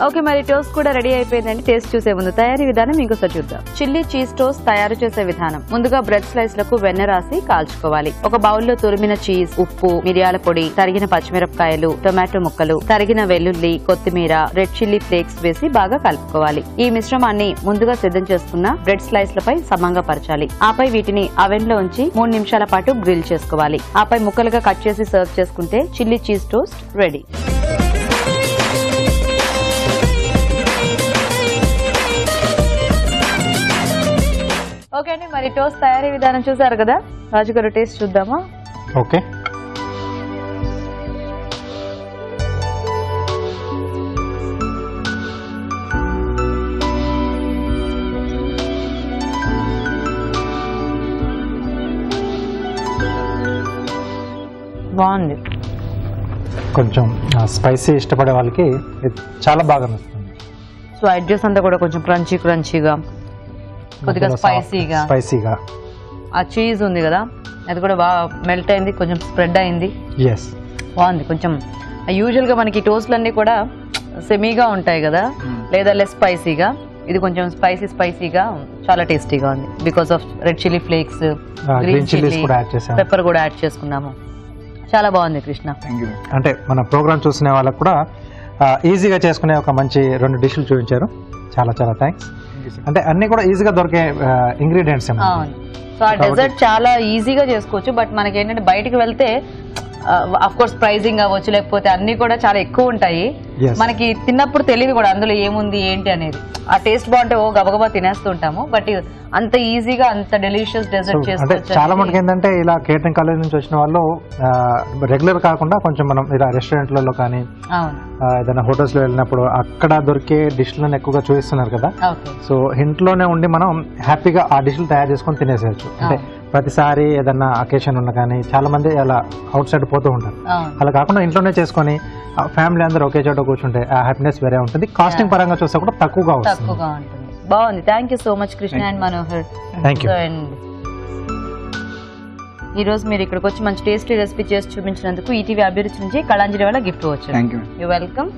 ఓకే మరి టోస్ట్ కూడా రెడీ అయిపోయిందండి. టేస్ట్ చూసే ముందు తయారీ విధానం ఇంకోసారి చూద్దాం. చిల్లీ చీజ్ టోస్ట్ తయారు చేసే విధానం. ముందుగా బ్రెడ్ స్లైస్లకు వెన్న రాసి కాల్చుకోవాలి. ఒక బౌల్లో తురిమిన చీజ్ ఉప్పు మిరియాల పొడి తరిగిన పచ్చిమిరపకాయలు టొమాటో ముక్కలు తరిగిన వెల్లుల్లి కొత్తిమీర రెడ్ చిల్లీ ఫ్లేక్స్ వేసి బాగా కలుపుకోవాలి. ఈ మిశ్రమాన్ని ముందుగా సిద్ధం చేసుకున్న బ్రెడ్ స్లైస్ లపై సమంగా పరచాలి. ఆపై వీటిని అవెన్లో ఉంచి మూడు నిమిషాల పాటు గ్రిల్ చేసుకోవాలి. ఆపై ముక్కలుగా కట్ చేసి సర్వ్ చేసుకుంటే chilli cheese toast ready. Okay అండి మరి టోస్ట్ తయారీ విధానం చూసారు కదా? రాజుగారు టేస్ట్ చూద్దామా? ఓకే. బాగుంది. కొంచెం స్పైసీ ఇష్టపడే వాళ్ళకి చాలా బాగా నచ్చుతుంది. సో అడ్జస్ట్ అంతా కూడా కొంచెం క్రంచీ క్రంచీగా కొద్దిగా స్పైసీగా స్పైసీగా ఆ చీజ్ ఉంది కదా అది కూడా బాగా మెల్ట్ అయింది కొంచెం స్ప్రెడ్ అయింది. ఎస్ బాగుంది కొంచెం. యూజువల్గా మనకి టోస్ట్లన్నీ కూడా సెమీగా ఉంటాయి కదా లేదా లెస్ స్పైసీగా ఇది కొంచెం స్పైసీ స్పైసీగా చాలా టేస్టీగా ఉంది. Because of red chilli flakes green చేసాం పెప్పర్ కూడా యాడ్ చేసుకున్నాము. చాలా బాగుంది కృష్ణ. అంటే మన ప్రోగ్రామ్ చూసిన వాళ్ళకు కూడా ఈజీగా చేసుకునే ఒక మంచి రెండు డిష్లు చూపించారు. చాలా చాలా థ్యాంక్స్ అంటే అన్ని కూడా ఈజీగా దొరికే ఇంగ్రీడియంట్స్ సో ఆ డెజర్ట్ చాలా ఈజీగా చేసుకోవచ్చు బట్ మనకి ఏంటంటే బయటికి వెళ్తే అఫ్ కోర్స్ ప్రైజింగ్ అవ్వచ్చు లేకపోతే అన్ని కూడా చాలా ఎక్కువ ఉంటాయి. మనకి తిన్నప్పుడు తెలియదు కూడా అందులో ఏముంది ఏంటి అనేది. ఆ టేస్ట్ బాగుంటే ఓ గబగబా తినేస్తూ ఉంటాము బట్ అంత ఈజీగా అంత డెలిషియస్ డెజర్ట్ చేసుకోవచ్చు చాలా మటుకు ఏంటంటే ఇలా కేటరింగ్ కాలేజ్ నుంచి వచ్చిన వాళ్ళు రెగ్యులర్ కాకుండా కొంచెం మనం ఇలా రెస్టారెంట్లలో కానీ ఏదైనా hotels లో వెళ్ళినప్పుడు అక్కడ దొరికే డిష్లను ఎక్కువగా చూపిస్తున్నారు కదా. సో ఇంట్లోనే ఉండి మనం హ్యాపీగా ఆ డిష్లు తయారు చేసుకొని తినేసేయచ్చు. అంటే ప్రతిసారి ఏదన్నా అకేషన్ ఉన్న కానీ చాలా మంది అలా అవుట్ సైడ్ పోతూ ఉంటారు. అలా కాకుండా ఇంట్లోనే చేసుకొని ఫ్యామిలీ అందరూ ఒకే చోట కూర్చుంటే ఆ హ్యాపీనెస్ వేరే ఉంటుంది. కాస్టింగ్ పరంగా చూస్తే కూడా తక్కువగా ఉంటుంది. బాగుంది. Thank you so much Krishna and Manohar thank you and ఈ రోజు మీరు ఇక్కడికి వచ్చి మంచి టేస్టీ రెసిపీ చేసి చూపించినందుకు ఈటీవీ అభిరుచి నుంచి కళాంజలి వల్ల gift thank you you welcome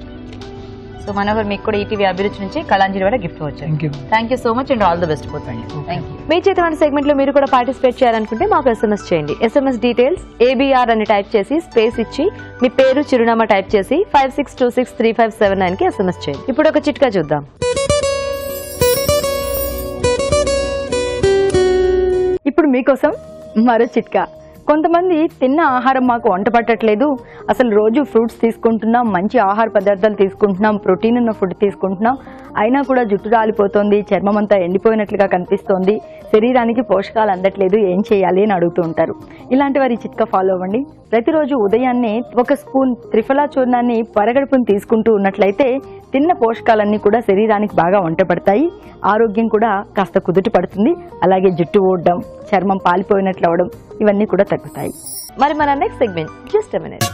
so Manohar మీకు కూడా ఈటీవీ అభిరుచి నుంచి కళాంజలి వల్ల గిఫ్ట్ వచ్చారు. Thank you so much and all the best పోతాయి థ్యాంక్ యూ మీ చేతమైన సెగ్మెంట్లో మీరు కూడా పార్టిసిపేట్ చేయాలనుకుంటే మాకు ఎస్ఎంఎస్ చేయండి. ఎస్ఎంఎస్ డీటెయిల్స్ ఏబిఆర్ అని టైప్ చేసి స్పేస్ ఇచ్చి మీ పేరు చిరునామా టైప్ చేసి five six two six three five seven నైన్కి ఎస్ఎంఎస్ చేయండి. ఇప్పుడు ఒక చిట్కా చూద్దాం. ఇప్పుడు మీకోసం మరో చిట్కా. కొంతమంది తిన్న ఆహారం మాకు వంట పట్టట్లేదు అసలు రోజు ఫ్రూట్స్ తీసుకుంటున్నాం మంచి ఆహార పదార్థాలు తీసుకుంటున్నాం ప్రోటీన్ ఉన్న ఫుడ్ తీసుకుంటున్నాం. అయినా కూడా జుట్టు రాలిపోతుంది చర్మం అంతా ఎండిపోయినట్లుగా కనిపిస్తోంది. శరీరానికి పోషకాలు అందట్లేదు ఏం చేయాలి అని అడుగుతూ ఉంటారు. ఇలాంటి వారి చిట్కా ఫాలో అవ్వండి. ప్రతిరోజు ఉదయాన్నే ఒక స్పూన్ త్రిఫలా చూర్ణాన్ని పరగడుపును తీసుకుంటూ ఉన్నట్లయితే తిన్న పోషకాలన్నీ కూడా శరీరానికి బాగా వంటపడతాయి. ఆరోగ్యం కూడా కాస్త కుదుట పడుతుంది. అలాగే జుట్టు ఓడడం చర్మం పాలిపోయినట్లు అవడం ఇవన్నీ కూడా తగ్గుతాయి. మరి మన next segment just minute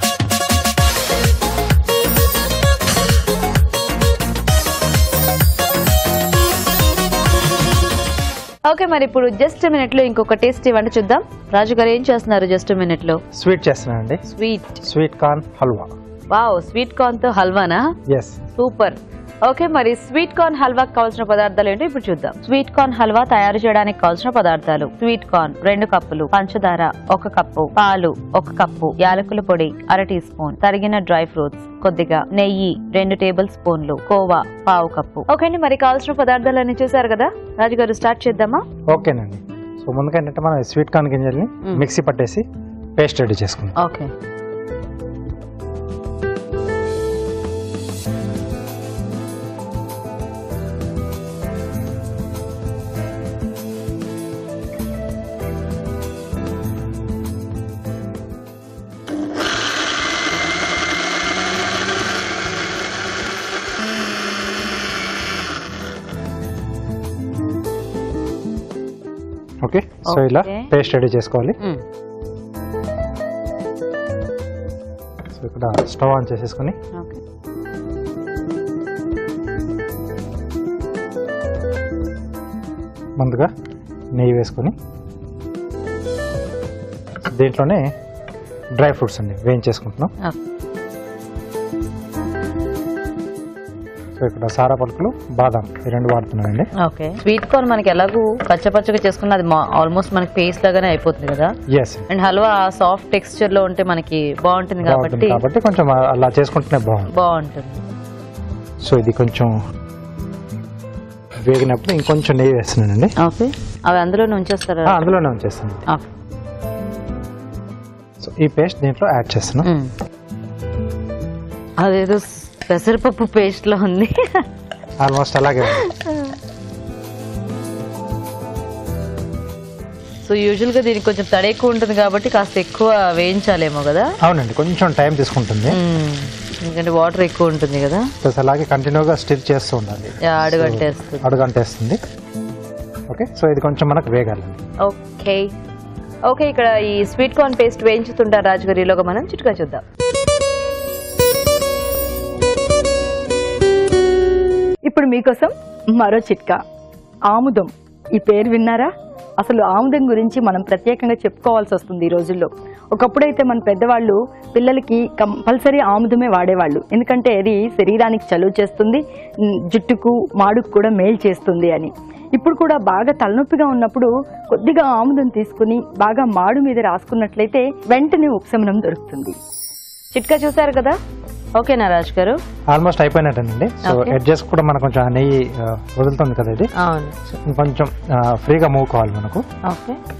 okay మరి ఇప్పుడు జస్ట్ మినిట్లో ఇంకొక టేస్టీ వంట చూద్దాం. రాజు గారు ఏం చేస్తున్నారు జస్ట్ మినిట్లో? స్వీట్ చేస్తున్నానండి. Sweet sweet corn halwa wow sweet కార్న్తో హల్వానా ఎస్ సూపర్ ఓకే మరి స్వీట్ కార్న్ హల్వాకి కావాల్సిన పదార్థాలు ఏంటో ఇప్పుడు చూద్దాం. స్వీట్ కార్న్ హల్వా తయారు చేయడానికి కావాల్సిన పదార్థాలు. స్వీట్ కార్న్ రెండు కప్పులు పంచదార ఒక కప్పు పాలు ఒక కప్పు యాలకుల పొడి అర టీ స్పూన్ తరిగిన డ్రై ఫ్రూట్స్ కొద్దిగా నెయ్యి రెండు టేబుల్ స్పూన్లు కోవా పావు కప్పు. ఓకే అండి మరి కావాల్సిన పదార్థాలు అన్ని చూసారు కదా? రాజుగారు స్టార్ట్ చేద్దామా? ఓకేనండి. సో ముందుగా ఏంటంటే మనం స్వీట్ కార్న్ గింజల్ని. మిక్సీ పట్టేసి పేస్ట్ రెడీ చేసుకుందాం. ఓకే. ఓకే? సో ఇలా. పేస్ట్ రెడీ చేసుకోవాలి. సో ఇక్కడ స్టవ్ ఆన్ చేసేసుకొని. ముందుగా నెయ్యి వేసుకొని. దీంట్లోనే డ్రై ఫ్రూట్స్ అండి వేయించేసుకుంటున్నాం. ఇక్కడ సారా పలుకులు బాదం. ఈ రెండు వాడుతున్నానండి. ఓకే. స్వీట్ కార్న్ మనకి ఎలాగూ పచ్చపచ్చగా చేసుకున్న అది ఆల్మోస్ట్ మనకి పేస్ట్ లాగానే అయిపోతుంది కదా? ఎస్ అండ్ హల్వా సాఫ్ట్ టెక్స్చర్లో ఉంటే మనకి బాగుంటుంది బాగుంటుంది కాబట్టి కాబట్టి కొంచెం అలా చేసుకుంటేనే బాగుంది బాగుంటుంది. సో ఇది కొంచెం వేగినప్పుడు ఇంకొంచెం నెయ్యి వేస్తున్నానండి. ఓకే. అవి అందులోనే ఉంచేస్తారా? అందులోనే ఉంచేస్తాను. ఓకే. సో ఈ పేస్ట్ దీంట్లో యాడ్ చేస్తున్నాను. అదేదో పెసరపప్పు పేస్ట్లో ఉంది. ఆల్మోస్ట్ అలాగే. సో యూజువల్గా దీనికి కొంచెం తడి ఎక్కువ ఉంటుంది కాబట్టి కాస్త ఎక్కువ వేయించాలేమో కదా? అవునండి కొంచెం టైం తీసుకుంటుంది. మ్మ్. ఎందుకంటే వాటర్ ఎక్కువ ఉంటుంది కదా? ప్లస్ అలాగే కంటిన్యూగా స్టిర్ చేస్తూ ఉండాలి. యా, అడుగంటేస్తుంది. అడుగంటేస్తుంది. ఓకే సో ఇది కొంచెం మనకు వేగాలండి ఓకే ఓకే ఇక్కడ ఈ స్వీట్ కార్న్ పేస్ట్ వేయించుతుంటారు రాజుగారిలోగా మనం చిట్కా చూద్దాం. ఇప్పుడు మీకోసం మరో చిట్కా. ఆముదం. ఈ పేరు విన్నారా? అసలు ఆముదం గురించి మనం ప్రత్యేకంగా చెప్పుకోవాల్సి వస్తుంది ఈ రోజుల్లో. ఒకప్పుడైతే మన పెద్దవాళ్ళు పిల్లలకి కంపల్సరీ ఆముదమే వాడేవాళ్ళు. ఎందుకంటే అది శరీరానికి చలువ చేస్తుంది జుట్టుకు మాడుకు కూడా మేలు చేస్తుంది అని. ఇప్పుడు కూడా బాగా తలనొప్పిగా ఉన్నప్పుడు కొద్దిగా ఆముదం తీసుకుని బాగా మాడు మీద రాసుకున్నట్లయితే వెంటనే ఉపశమనం దొరుకుతుంది. చిట్కా చూసారు కదా? ఓకేనా రాజు గారు. ఆల్మోస్ట్ అయిపోయినట్టేనండి. సో. ఎడ్జెస్ కూడా మనకు కొంచెం నెయ్యి వదులుతుంది కదా ఇది. ఇంకొంచెం ఫ్రీగా మూవ్ కావాలి మనకు.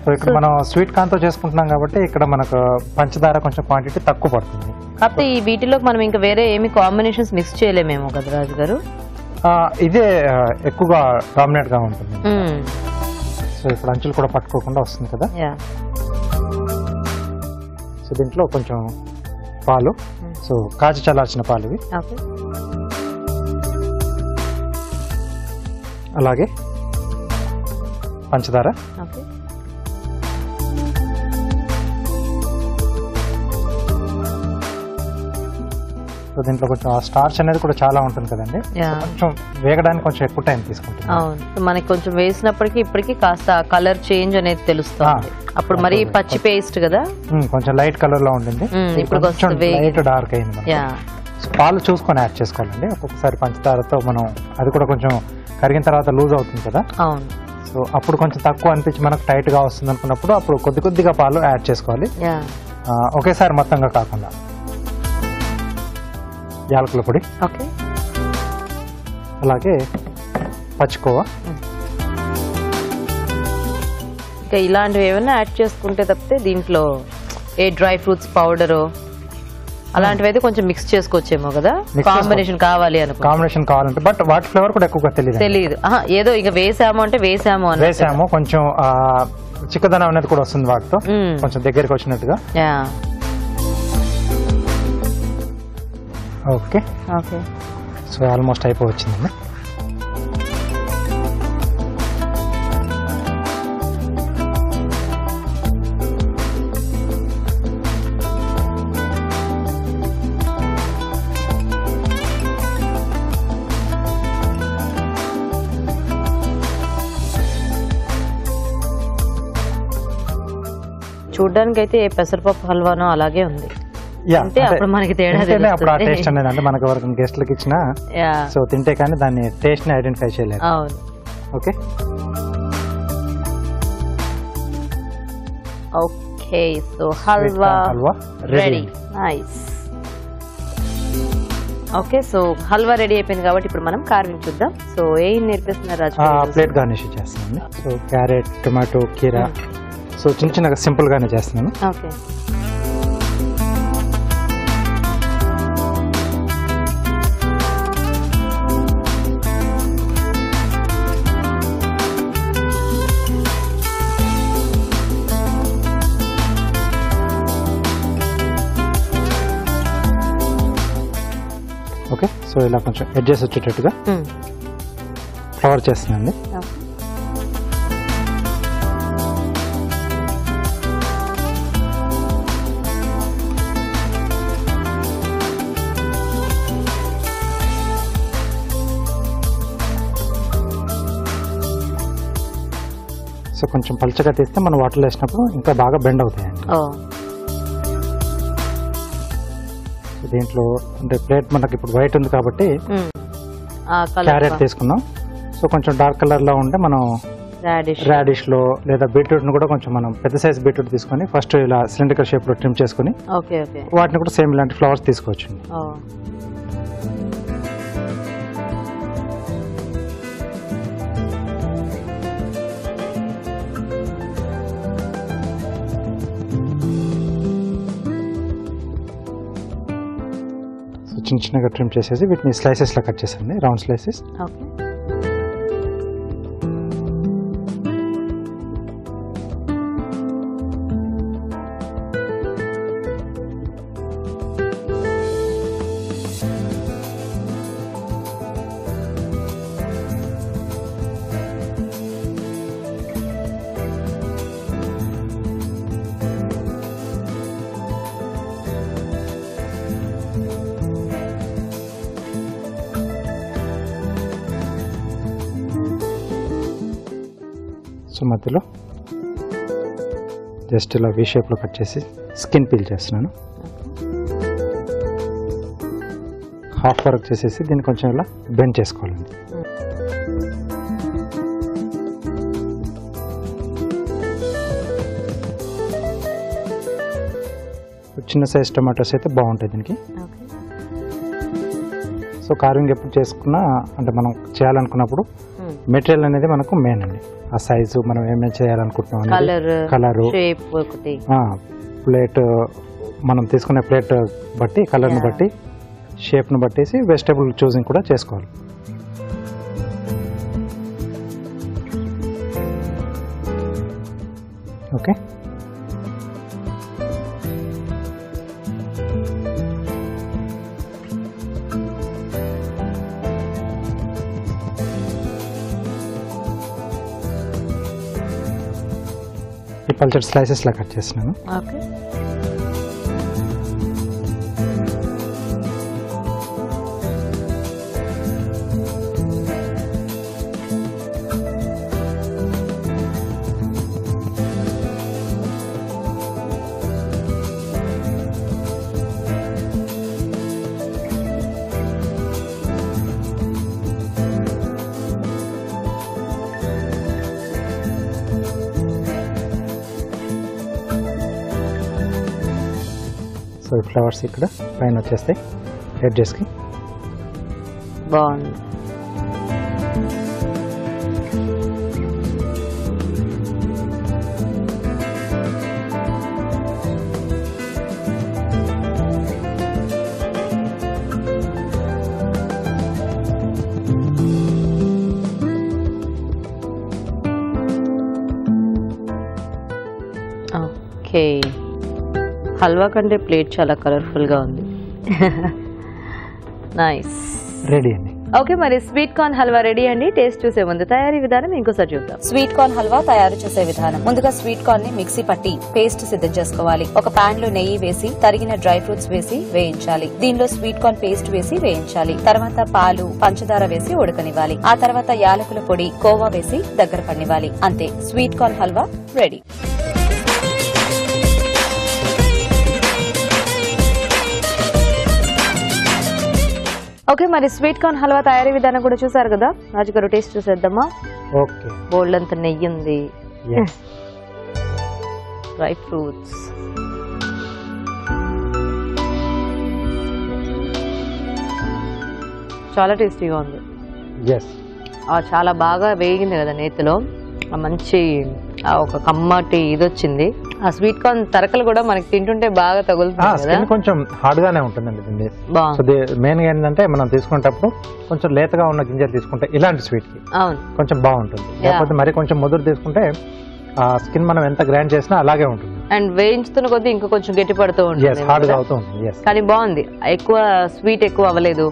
సో ఇక్కడ మనం స్వీట్ కార్న్తో చేసుకుంటున్నాం కాబట్టి ఇక్కడ మనకు పంచదార కొంచెం క్వాంటిటీ తక్కువ పడుతుంది. కాకపోతే ఈ వీటిలో మనం ఇంకా వేరే ఏమి కాంబినేషన్స్ మిక్స్ చేయలేమేమో కదా రాజు గారు? ఇదే ఎక్కువగా డామినేట్గా ఉంటుంది. సో ఇక్కడ అంచులు కూడా పట్టుకోకుండా వస్తుంది కదా. సో దీంట్లో కొంచెం పాలు. సో కాచి చల్లార్చిన పాలు ఇవి అలాగే పంచదార. ఓకే. సో దీంట్లో కొంచెం ఆ స్టార్చ్ అనేది కూడా చాలా ఉంటుంది కదండి. కొంచెం వేగడానికి కొంచెం ఎక్కువ టైం తీసుకుంటుంది. అవును. మనకి కొంచెం వేసినప్పటికీ ఇప్పటికీ కాస్త కలర్ చేంజ్ అనేది తెలుస్తుంది. ఆ. అప్పుడు మరి పచ్చి పేస్ట్ కదా? ఉమ్, కొంచెం లైట్ కలర్లో ఉమ్, ఇది ఇప్పుడు కొంచెం లైట్ డార్క్ అయింది పాలు చూసుకొని యాడ్ చేసుకోవాలండి. ఒక్కొక్కసారి పంచదారతో మనం అది కూడా కొంచెం కరిగిన తర్వాత లూజ్ అవుతుంది కదా? అవును. సో అప్పుడు కొంచెం తక్కువ అనిపించి మనకు టైట్గా వస్తుంది అనుకున్నప్పుడు అప్పుడు కొద్ది కొద్దిగా పాలు యాడ్ చేసుకోవాలి. ఒకేసారి మొత్తంగా కాకుండా. యాలకుల పొడి. ఓకే. అలాగే పచ్చికోవా. ఇంకా ఇలాంటివి ఏమైనా యాడ్ చేసుకుంటే తప్పితే దీంట్లో ఏ డ్రై ఫ్రూట్స్ పౌడరు అలాంటివి అయితే కొంచెం మిక్స్ చేసుకోవచ్చేమో కదా? కాంబినేషన్ కావాలి అనుకో కాంబినేషన్ కావాలంటే బట్ వాటి ఫ్లేవర్ కూడా ఎక్కువగా తెలియదు తెలియదు ఏదో ఇక వేసాము అంటే వేసాము అని వేసాము కొంచెం చిక్కదనం అనేది కూడా వస్తుంది వాటితో. కొంచెం దగ్గరికి వచ్చినట్టుగా. ఓకే. ఓకే. సో ఆల్మోస్ట్ అయిపోవచ్చిందండి చూడ్డానికి అయితే ఏ పెసరపప్పు హల్వానో అలాగే ఉంది. అంటే అప్పుడు మనకి తేడా అప్పుడు ఆ. టేస్ట్ అనేది అంటే మనకు ఎవరికి గెస్ట్లకి ఇచ్చినా సో తింటే కానీ దాన్ని టేస్ట్ని ఐడెంటిఫై చేయలేదు okay okay so halwa halwa ready ready nice okay so halwa ready అయిపోయింది కాబట్టి ఇప్పుడు మనం కార్వింగ్ చూద్దాం. సో ఏం నేర్పిస్తున్నారు రాజు? ప్లేట్ గార్నిష్ చేస్తున్నాను. సో క్యారెట్ టొమాటో కీరా సో చిన్న చిన్నగా సింపుల్ గానే చేస్తున్నాను. ఓకే సో ఇలా కొంచెం ఎడ్జెస్ వచ్చేటట్టుగా ఫ్లవర్ చేస్తున్నాను సో కొంచెం పలుచగా తీస్తే మనం వాటర్లో వేసినప్పుడు ఇంకా బాగా బెండ్ అవుతాయండి. దీంట్లో అంటే ప్లేట్ మనకి ఇప్పుడు వైట్ ఉంది కాబట్టి క్యారెట్ తీసుకున్నాం. సో కొంచెం డార్క్ కలర్లో ఉంటే మనం రాడిష్లో లేదా బీట్రూట్ను కూడా కొంచెం మనం పెద్ద సైజ్ బీట్రూట్ తీసుకొని ఫస్ట్ ఇలా సిలిండ్రికల్ షేప్లో ట్రిమ్ చేసుకొని వాటిని కూడా సేమ్ ఇలాంటి ఫ్లవర్స్ తీసుకోవచ్చు చిన్న చిన్నగా ట్రిమ్ చేసేసి వీటిని స్లైసెస్లో కట్ చేసండి రౌండ్ స్లైసెస్ ఓకే. జస్ట్ ఇలా వి షేప్లో కట్ చేసి స్కిన్ పీల్ చేస్తున్నాను. హాఫ్ వర్క్ చేసేసి దీన్ని కొంచెం ఇలా బెండ్ చేసుకోవాలండి చిన్న సైజ్ టమాటోస్ అయితే బాగుంటాయి దీనికి. సో కార్వింగ్ ఎప్పుడు చేసుకున్నా అంటే మనం చేయాలనుకున్నప్పుడు మెటీరియల్ అనేది మనకు మెయిన్ అండి. ఆ సైజు మనం ఏమేమి చేయాలనుకుంటున్నాం కలర్ కలరు ప్లేట్ మనం తీసుకునే ప్లేట్ బట్టి కలర్ని. బట్టి షేప్ను బట్టేసి వెజిటేబుల్ చూసింగ్ కూడా చేసుకోవాలి. ఓకే ఈ పల్చర్ స్లైసెస్ లా కట్ చేస్తున్నాను. ఓకే. ఫ్లవర్స్ ఇక్కడ పైన వచ్చేస్తాయి. ఎడ్జెస్కి బాగుంది. హల్వా కంటే ప్లేట్ చాలా కలర్ఫుల్గా ఉంది. *laughs* నైస్ రెడీ అండి. ఓకే మరి స్వీట్ కార్న్ హల్వా రెడీ అండి. టేస్ట్ చూసే ముందు తయారీ విధానం ఇంకోసారి చూద్దాం. స్వీట్ కార్న్ హల్వా తయారు చేసే విధానం. ముందుగా స్వీట్ కార్న్ని మిక్సీ పట్టి పేస్ట్ సిద్ధం చేసుకోవాలి. ఒక పాన్లో నెయ్యి వేసి తరిగిన డ్రై ఫ్రూట్స్ వేసి వేయించాలి. దీనిలో స్వీట్ కార్న్ పేస్ట్ వేసి వేయించాలి. తర్వాత పాలు పంచదార వేసి ఉడకనివ్వాలి. ఆ తర్వాత యాలకుల పొడి కోవా వేసి దగ్గర పన్నివ్వాలి అంతే sweet corn halwa ready. Okay మరి స్వీట్ కార్న్ హల్వా తయారీ విధానం కూడా చూసారు కదా? రాజు గారు టేస్ట్ చూసేద్దామా? ఓకే. బోల్డ్ అంత నెయ్యి ఉంది డ్రై ఫ్రూట్స్ చాలా టేస్టీగా ఉంది. చాలా బాగా వేగింది కదా నేతిలో. మంచి ఒక కమ్మటి ఇది వచ్చింది. ఆ స్వీట్ కార్న్ తరకలు కూడా మనకి తింటుంటే బాగా తగులుతుంది కొంచెం హార్డ్ గానే ఉంటుందండి సో మెయిన్గా ఏంటంటే మనం తీసుకునేటప్పుడు కొంచెం లేతగా ఉన్న గింజలు తీసుకుంటే ఇలాంటి స్వీట్కి అవును. కొంచెం బాగుంటుంది. లేకపోతే మరి కొంచెం ముదురు తీసుకుంటే ఆ స్కిన్ మనం ఎంత గ్రైండ్ చేసినా అలాగే ఉంటుంది. అండ్ వేయించుతున్న కొద్దీ ఇంకా కొంచెం గట్టి పడుతూ ఉంటుంది. హార్డ్? అవుతూ ఉంటుంది. కానీ బాగుంది. ఎక్కువ స్వీట్ ఎక్కువ అవ్వలేదు.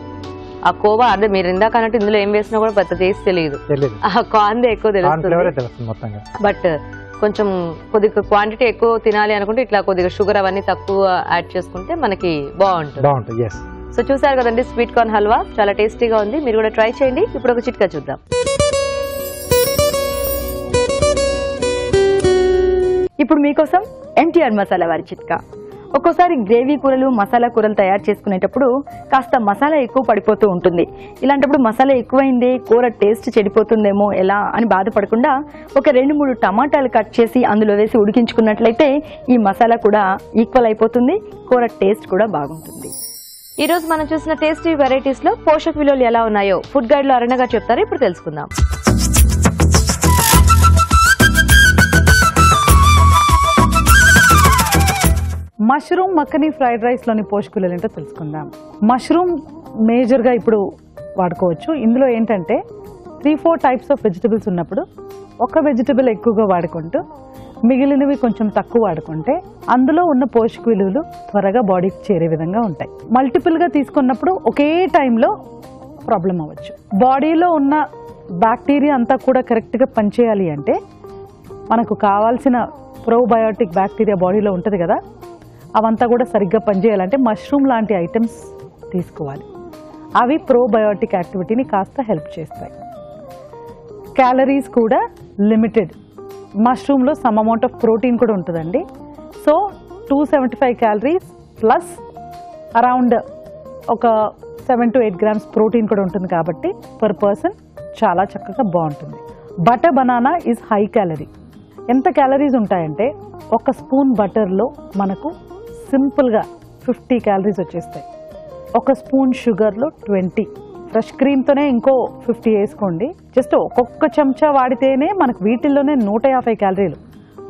ఆ కోవా అదే మీరు ఇందాక అన్నట్టు ఇందులో ఏం వేసినా కూడా పెద్ద టేస్ట్ తెలియదు ఆ కాందే ఎక్కువ తెలుస్తుంది. బట్ కొంచెం కొద్దిగా క్వాంటిటీ ఎక్కువ తినాలి అనుకుంటే ఇట్లా కొద్దిగా షుగర్ అవన్నీ తక్కువ యాడ్ చేసుకుంటే మనకి బాగుంటుంది. బాగుంటుంది ఎస్ సో చూసారు కదండి స్వీట్ కార్న్ హల్వా చాలా టేస్టీగా ఉంది. మీరు కూడా ట్రై చేయండి. ఇప్పుడు ఒక చిట్కా చూద్దాం. ఇప్పుడు మీకోసం ఎన్టీఆర్ మసాలా వారి చిట్కా. ఒక్కోసారి గ్రేవీ కూరలు మసాలా కూరలు తయారు చేసుకునేటప్పుడు కాస్త మసాలా ఎక్కువ పడిపోతూ ఉంటుంది. ఇలాంటప్పుడు మసాలా ఎక్కువైంది కూర టేస్ట్ చెడిపోతుందేమో ఎలా అని బాధపడకుండా ఒక రెండు మూడు టమాటాలు కట్ చేసి అందులో వేసి ఉడికించుకున్నట్లయితే ఈ మసాలా కూడా ఈక్వల్ అయిపోతుంది కూర టేస్ట్ కూడా బాగుంటుంది. ఈ రోజు మనం చూసిన టేస్టీ వెరైటీస్లో పోషక విలువలు ఎలా ఉన్నాయో ఫుడ్ గైడ్లో అరణగా చెప్తారు ఇప్పుడు తెలుసుకుందాం. మష్రూమ్ మక్కని ఫ్రైడ్ రైస్లోని పోషకులు ఏంటో తెలుసుకుందాం. మష్రూమ్ మేజర్గా ఇప్పుడు వాడుకోవచ్చు. ఇందులో ఏంటంటే three four types of vegetables ఉన్నప్పుడు ఒక వెజిటబుల్ ఎక్కువగా వాడుకుంటూ మిగిలినవి కొంచెం తక్కువ వాడుకుంటే అందులో ఉన్న పోషక విలువలు త్వరగా బాడీకి చేరే విధంగా ఉంటాయి. మల్టిపుల్గా తీసుకున్నప్పుడు ఒకే టైంలో ప్రాబ్లం అవ్వచ్చు. బాడీలో ఉన్న బ్యాక్టీరియా అంతా కూడా కరెక్ట్గా పనిచేయాలి అంటే మనకు కావాల్సిన ప్రోబయోటిక్ బ్యాక్టీరియా బాడీలో ఉంటుంది కదా అవంతా కూడా సరిగ్గా పనిచేయాలంటే మష్రూమ్ లాంటి ఐటమ్స్ తీసుకోవాలి. అవి ప్రోబయోటిక్ యాక్టివిటీని కాస్త హెల్ప్ చేస్తాయి. క్యాలరీస్ కూడా లిమిటెడ్ మష్రూమ్లో సమ్ అమౌంట్ ఆఫ్ ప్రోటీన్ కూడా ఉంటుందండి. So two seventy five calories plus around ఒక seven to eight grams protein కూడా ఉంటుంది కాబట్టి పర్ పర్సన్ చాలా చక్కగా బాగుంటుంది. Butter banana is high calorie ఎంత క్యాలరీస్ ఉంటాయంటే ఒక స్పూన్ బటర్లో మనకు సింపుల్గా ఫిఫ్టీ క్యాలరీస్ వచ్చేస్తాయి. ఒక స్పూన్ షుగర్లో ట్వంటీ. ఫ్రెష్ క్రీమ్తోనే ఇంకో ఫిఫ్టీ వేసుకోండి. జస్ట్ ఒక్కొక్క చెంచా వాడితేనే మనకు వీటిల్లోనే నూట యాభై క్యాలరీలు.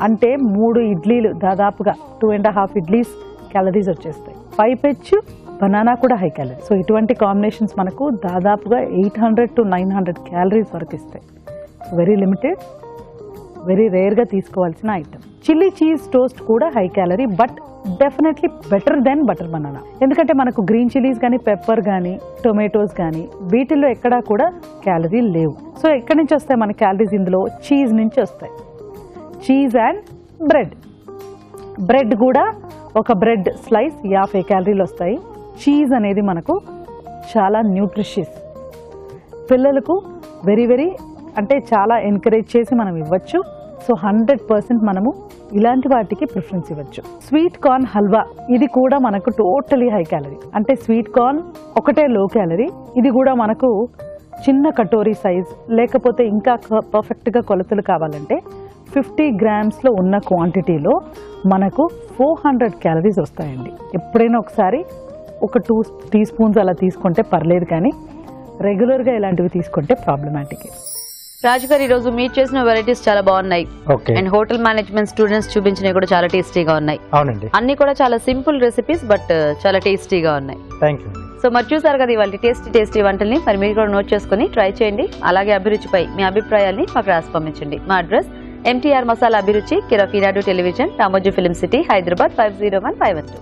అంటే మూడు ఇడ్లీలు దాదాపుగా two and half idlis calories వచ్చేస్తాయి. పైపెచ్చు బనానా కూడా హై క్యాలరీ. సో ఇటువంటి కాంబినేషన్స్ మనకు దాదాపుగా eight hundred to nine hundred calories వరకు ఇస్తాయి. వెరీ లిమిటెడ్ వెరీ రేర్గా తీసుకోవాల్సిన ఐటమ్ చిల్లీ చీజ్ టోస్ట్ కూడా high calorie but definitely better than butter banana. ఎందుకంటే మనకు గ్రీన్ చిల్లీస్ కానీ పెప్పర్ కానీ టొమాటోస్ కానీ వీటిల్లో ఎక్కడా కూడా క్యాలరీ లేవు. సో ఎక్కడి నుంచి వస్తాయి మన క్యాలరీస్ ఇందులో? చీజ్ నుంచి వస్తాయి. Cheese and bread. బ్రెడ్ కూడా ఒక బ్రెడ్ స్లైస్ యాభై క్యాలరీలు వస్తాయి. చీజ్ అనేది మనకు చాలా న్యూట్రిషియస్. పిల్లలకు వెరీ వెరీ అంటే చాలా ఎంకరేజ్ చేసి మనం ఇవ్వచ్చు. సో హండ్రెడ్ పర్సెంట్ మనము ఇలాంటి వాటికి ప్రిఫరెన్స్ ఇవ్వచ్చు. స్వీట్ కార్న్ హల్వా ఇది కూడా మనకు టోటలీ హై క్యాలరీ. అంటే స్వీట్ కార్న్ ఒకటే లో క్యాలరీ. ఇది కూడా మనకు చిన్న కటోరీ సైజ్ లేకపోతే ఇంకా పర్ఫెక్ట్గా కొలతలు కావాలంటే ఫిఫ్టీ గ్రామ్స్లో ఉన్న క్వాంటిటీలో మనకు ఫోర్ హండ్రెడ్ క్యాలరీస్ వస్తాయండి. ఎప్పుడైనా ఒకసారి ఒక టూ టీ స్పూన్స్ అలా తీసుకుంటే పర్లేదు కానీ రెగ్యులర్గా ఇలాంటివి తీసుకుంటే ప్రాబ్లమాటిక్ రాజు గారు ఈ రోజు మీరు చేసిన వెరైటీస్ చాలా బాగున్నాయి. అండ్ హోటల్ మేనేజ్మెంట్ స్టూడెంట్స్ చూపించినవి కూడా చాలా టేస్టీగా ఉన్నాయి. అవునండి. అన్ని కూడా చాలా సింపుల్ రెసిపీస్ బట్ చాలా టేస్టీగా ఉన్నాయి. థ్యాంక్ యూ సో మరి చూసారు కదా ఇవాళ టేస్టీ టేస్టీ వంటల్ని. మరి మీరు కూడా నోట్ చేసుకుని ట్రై చేయండి. అలాగే అభిరుచిపై మీ అభిప్రాయాల్ని మాకు రాసి పంపించండి. మా address MTR masala Abhiruchi కిరఫీనాడు television Ramoji film city Hyderabad five zero one five one two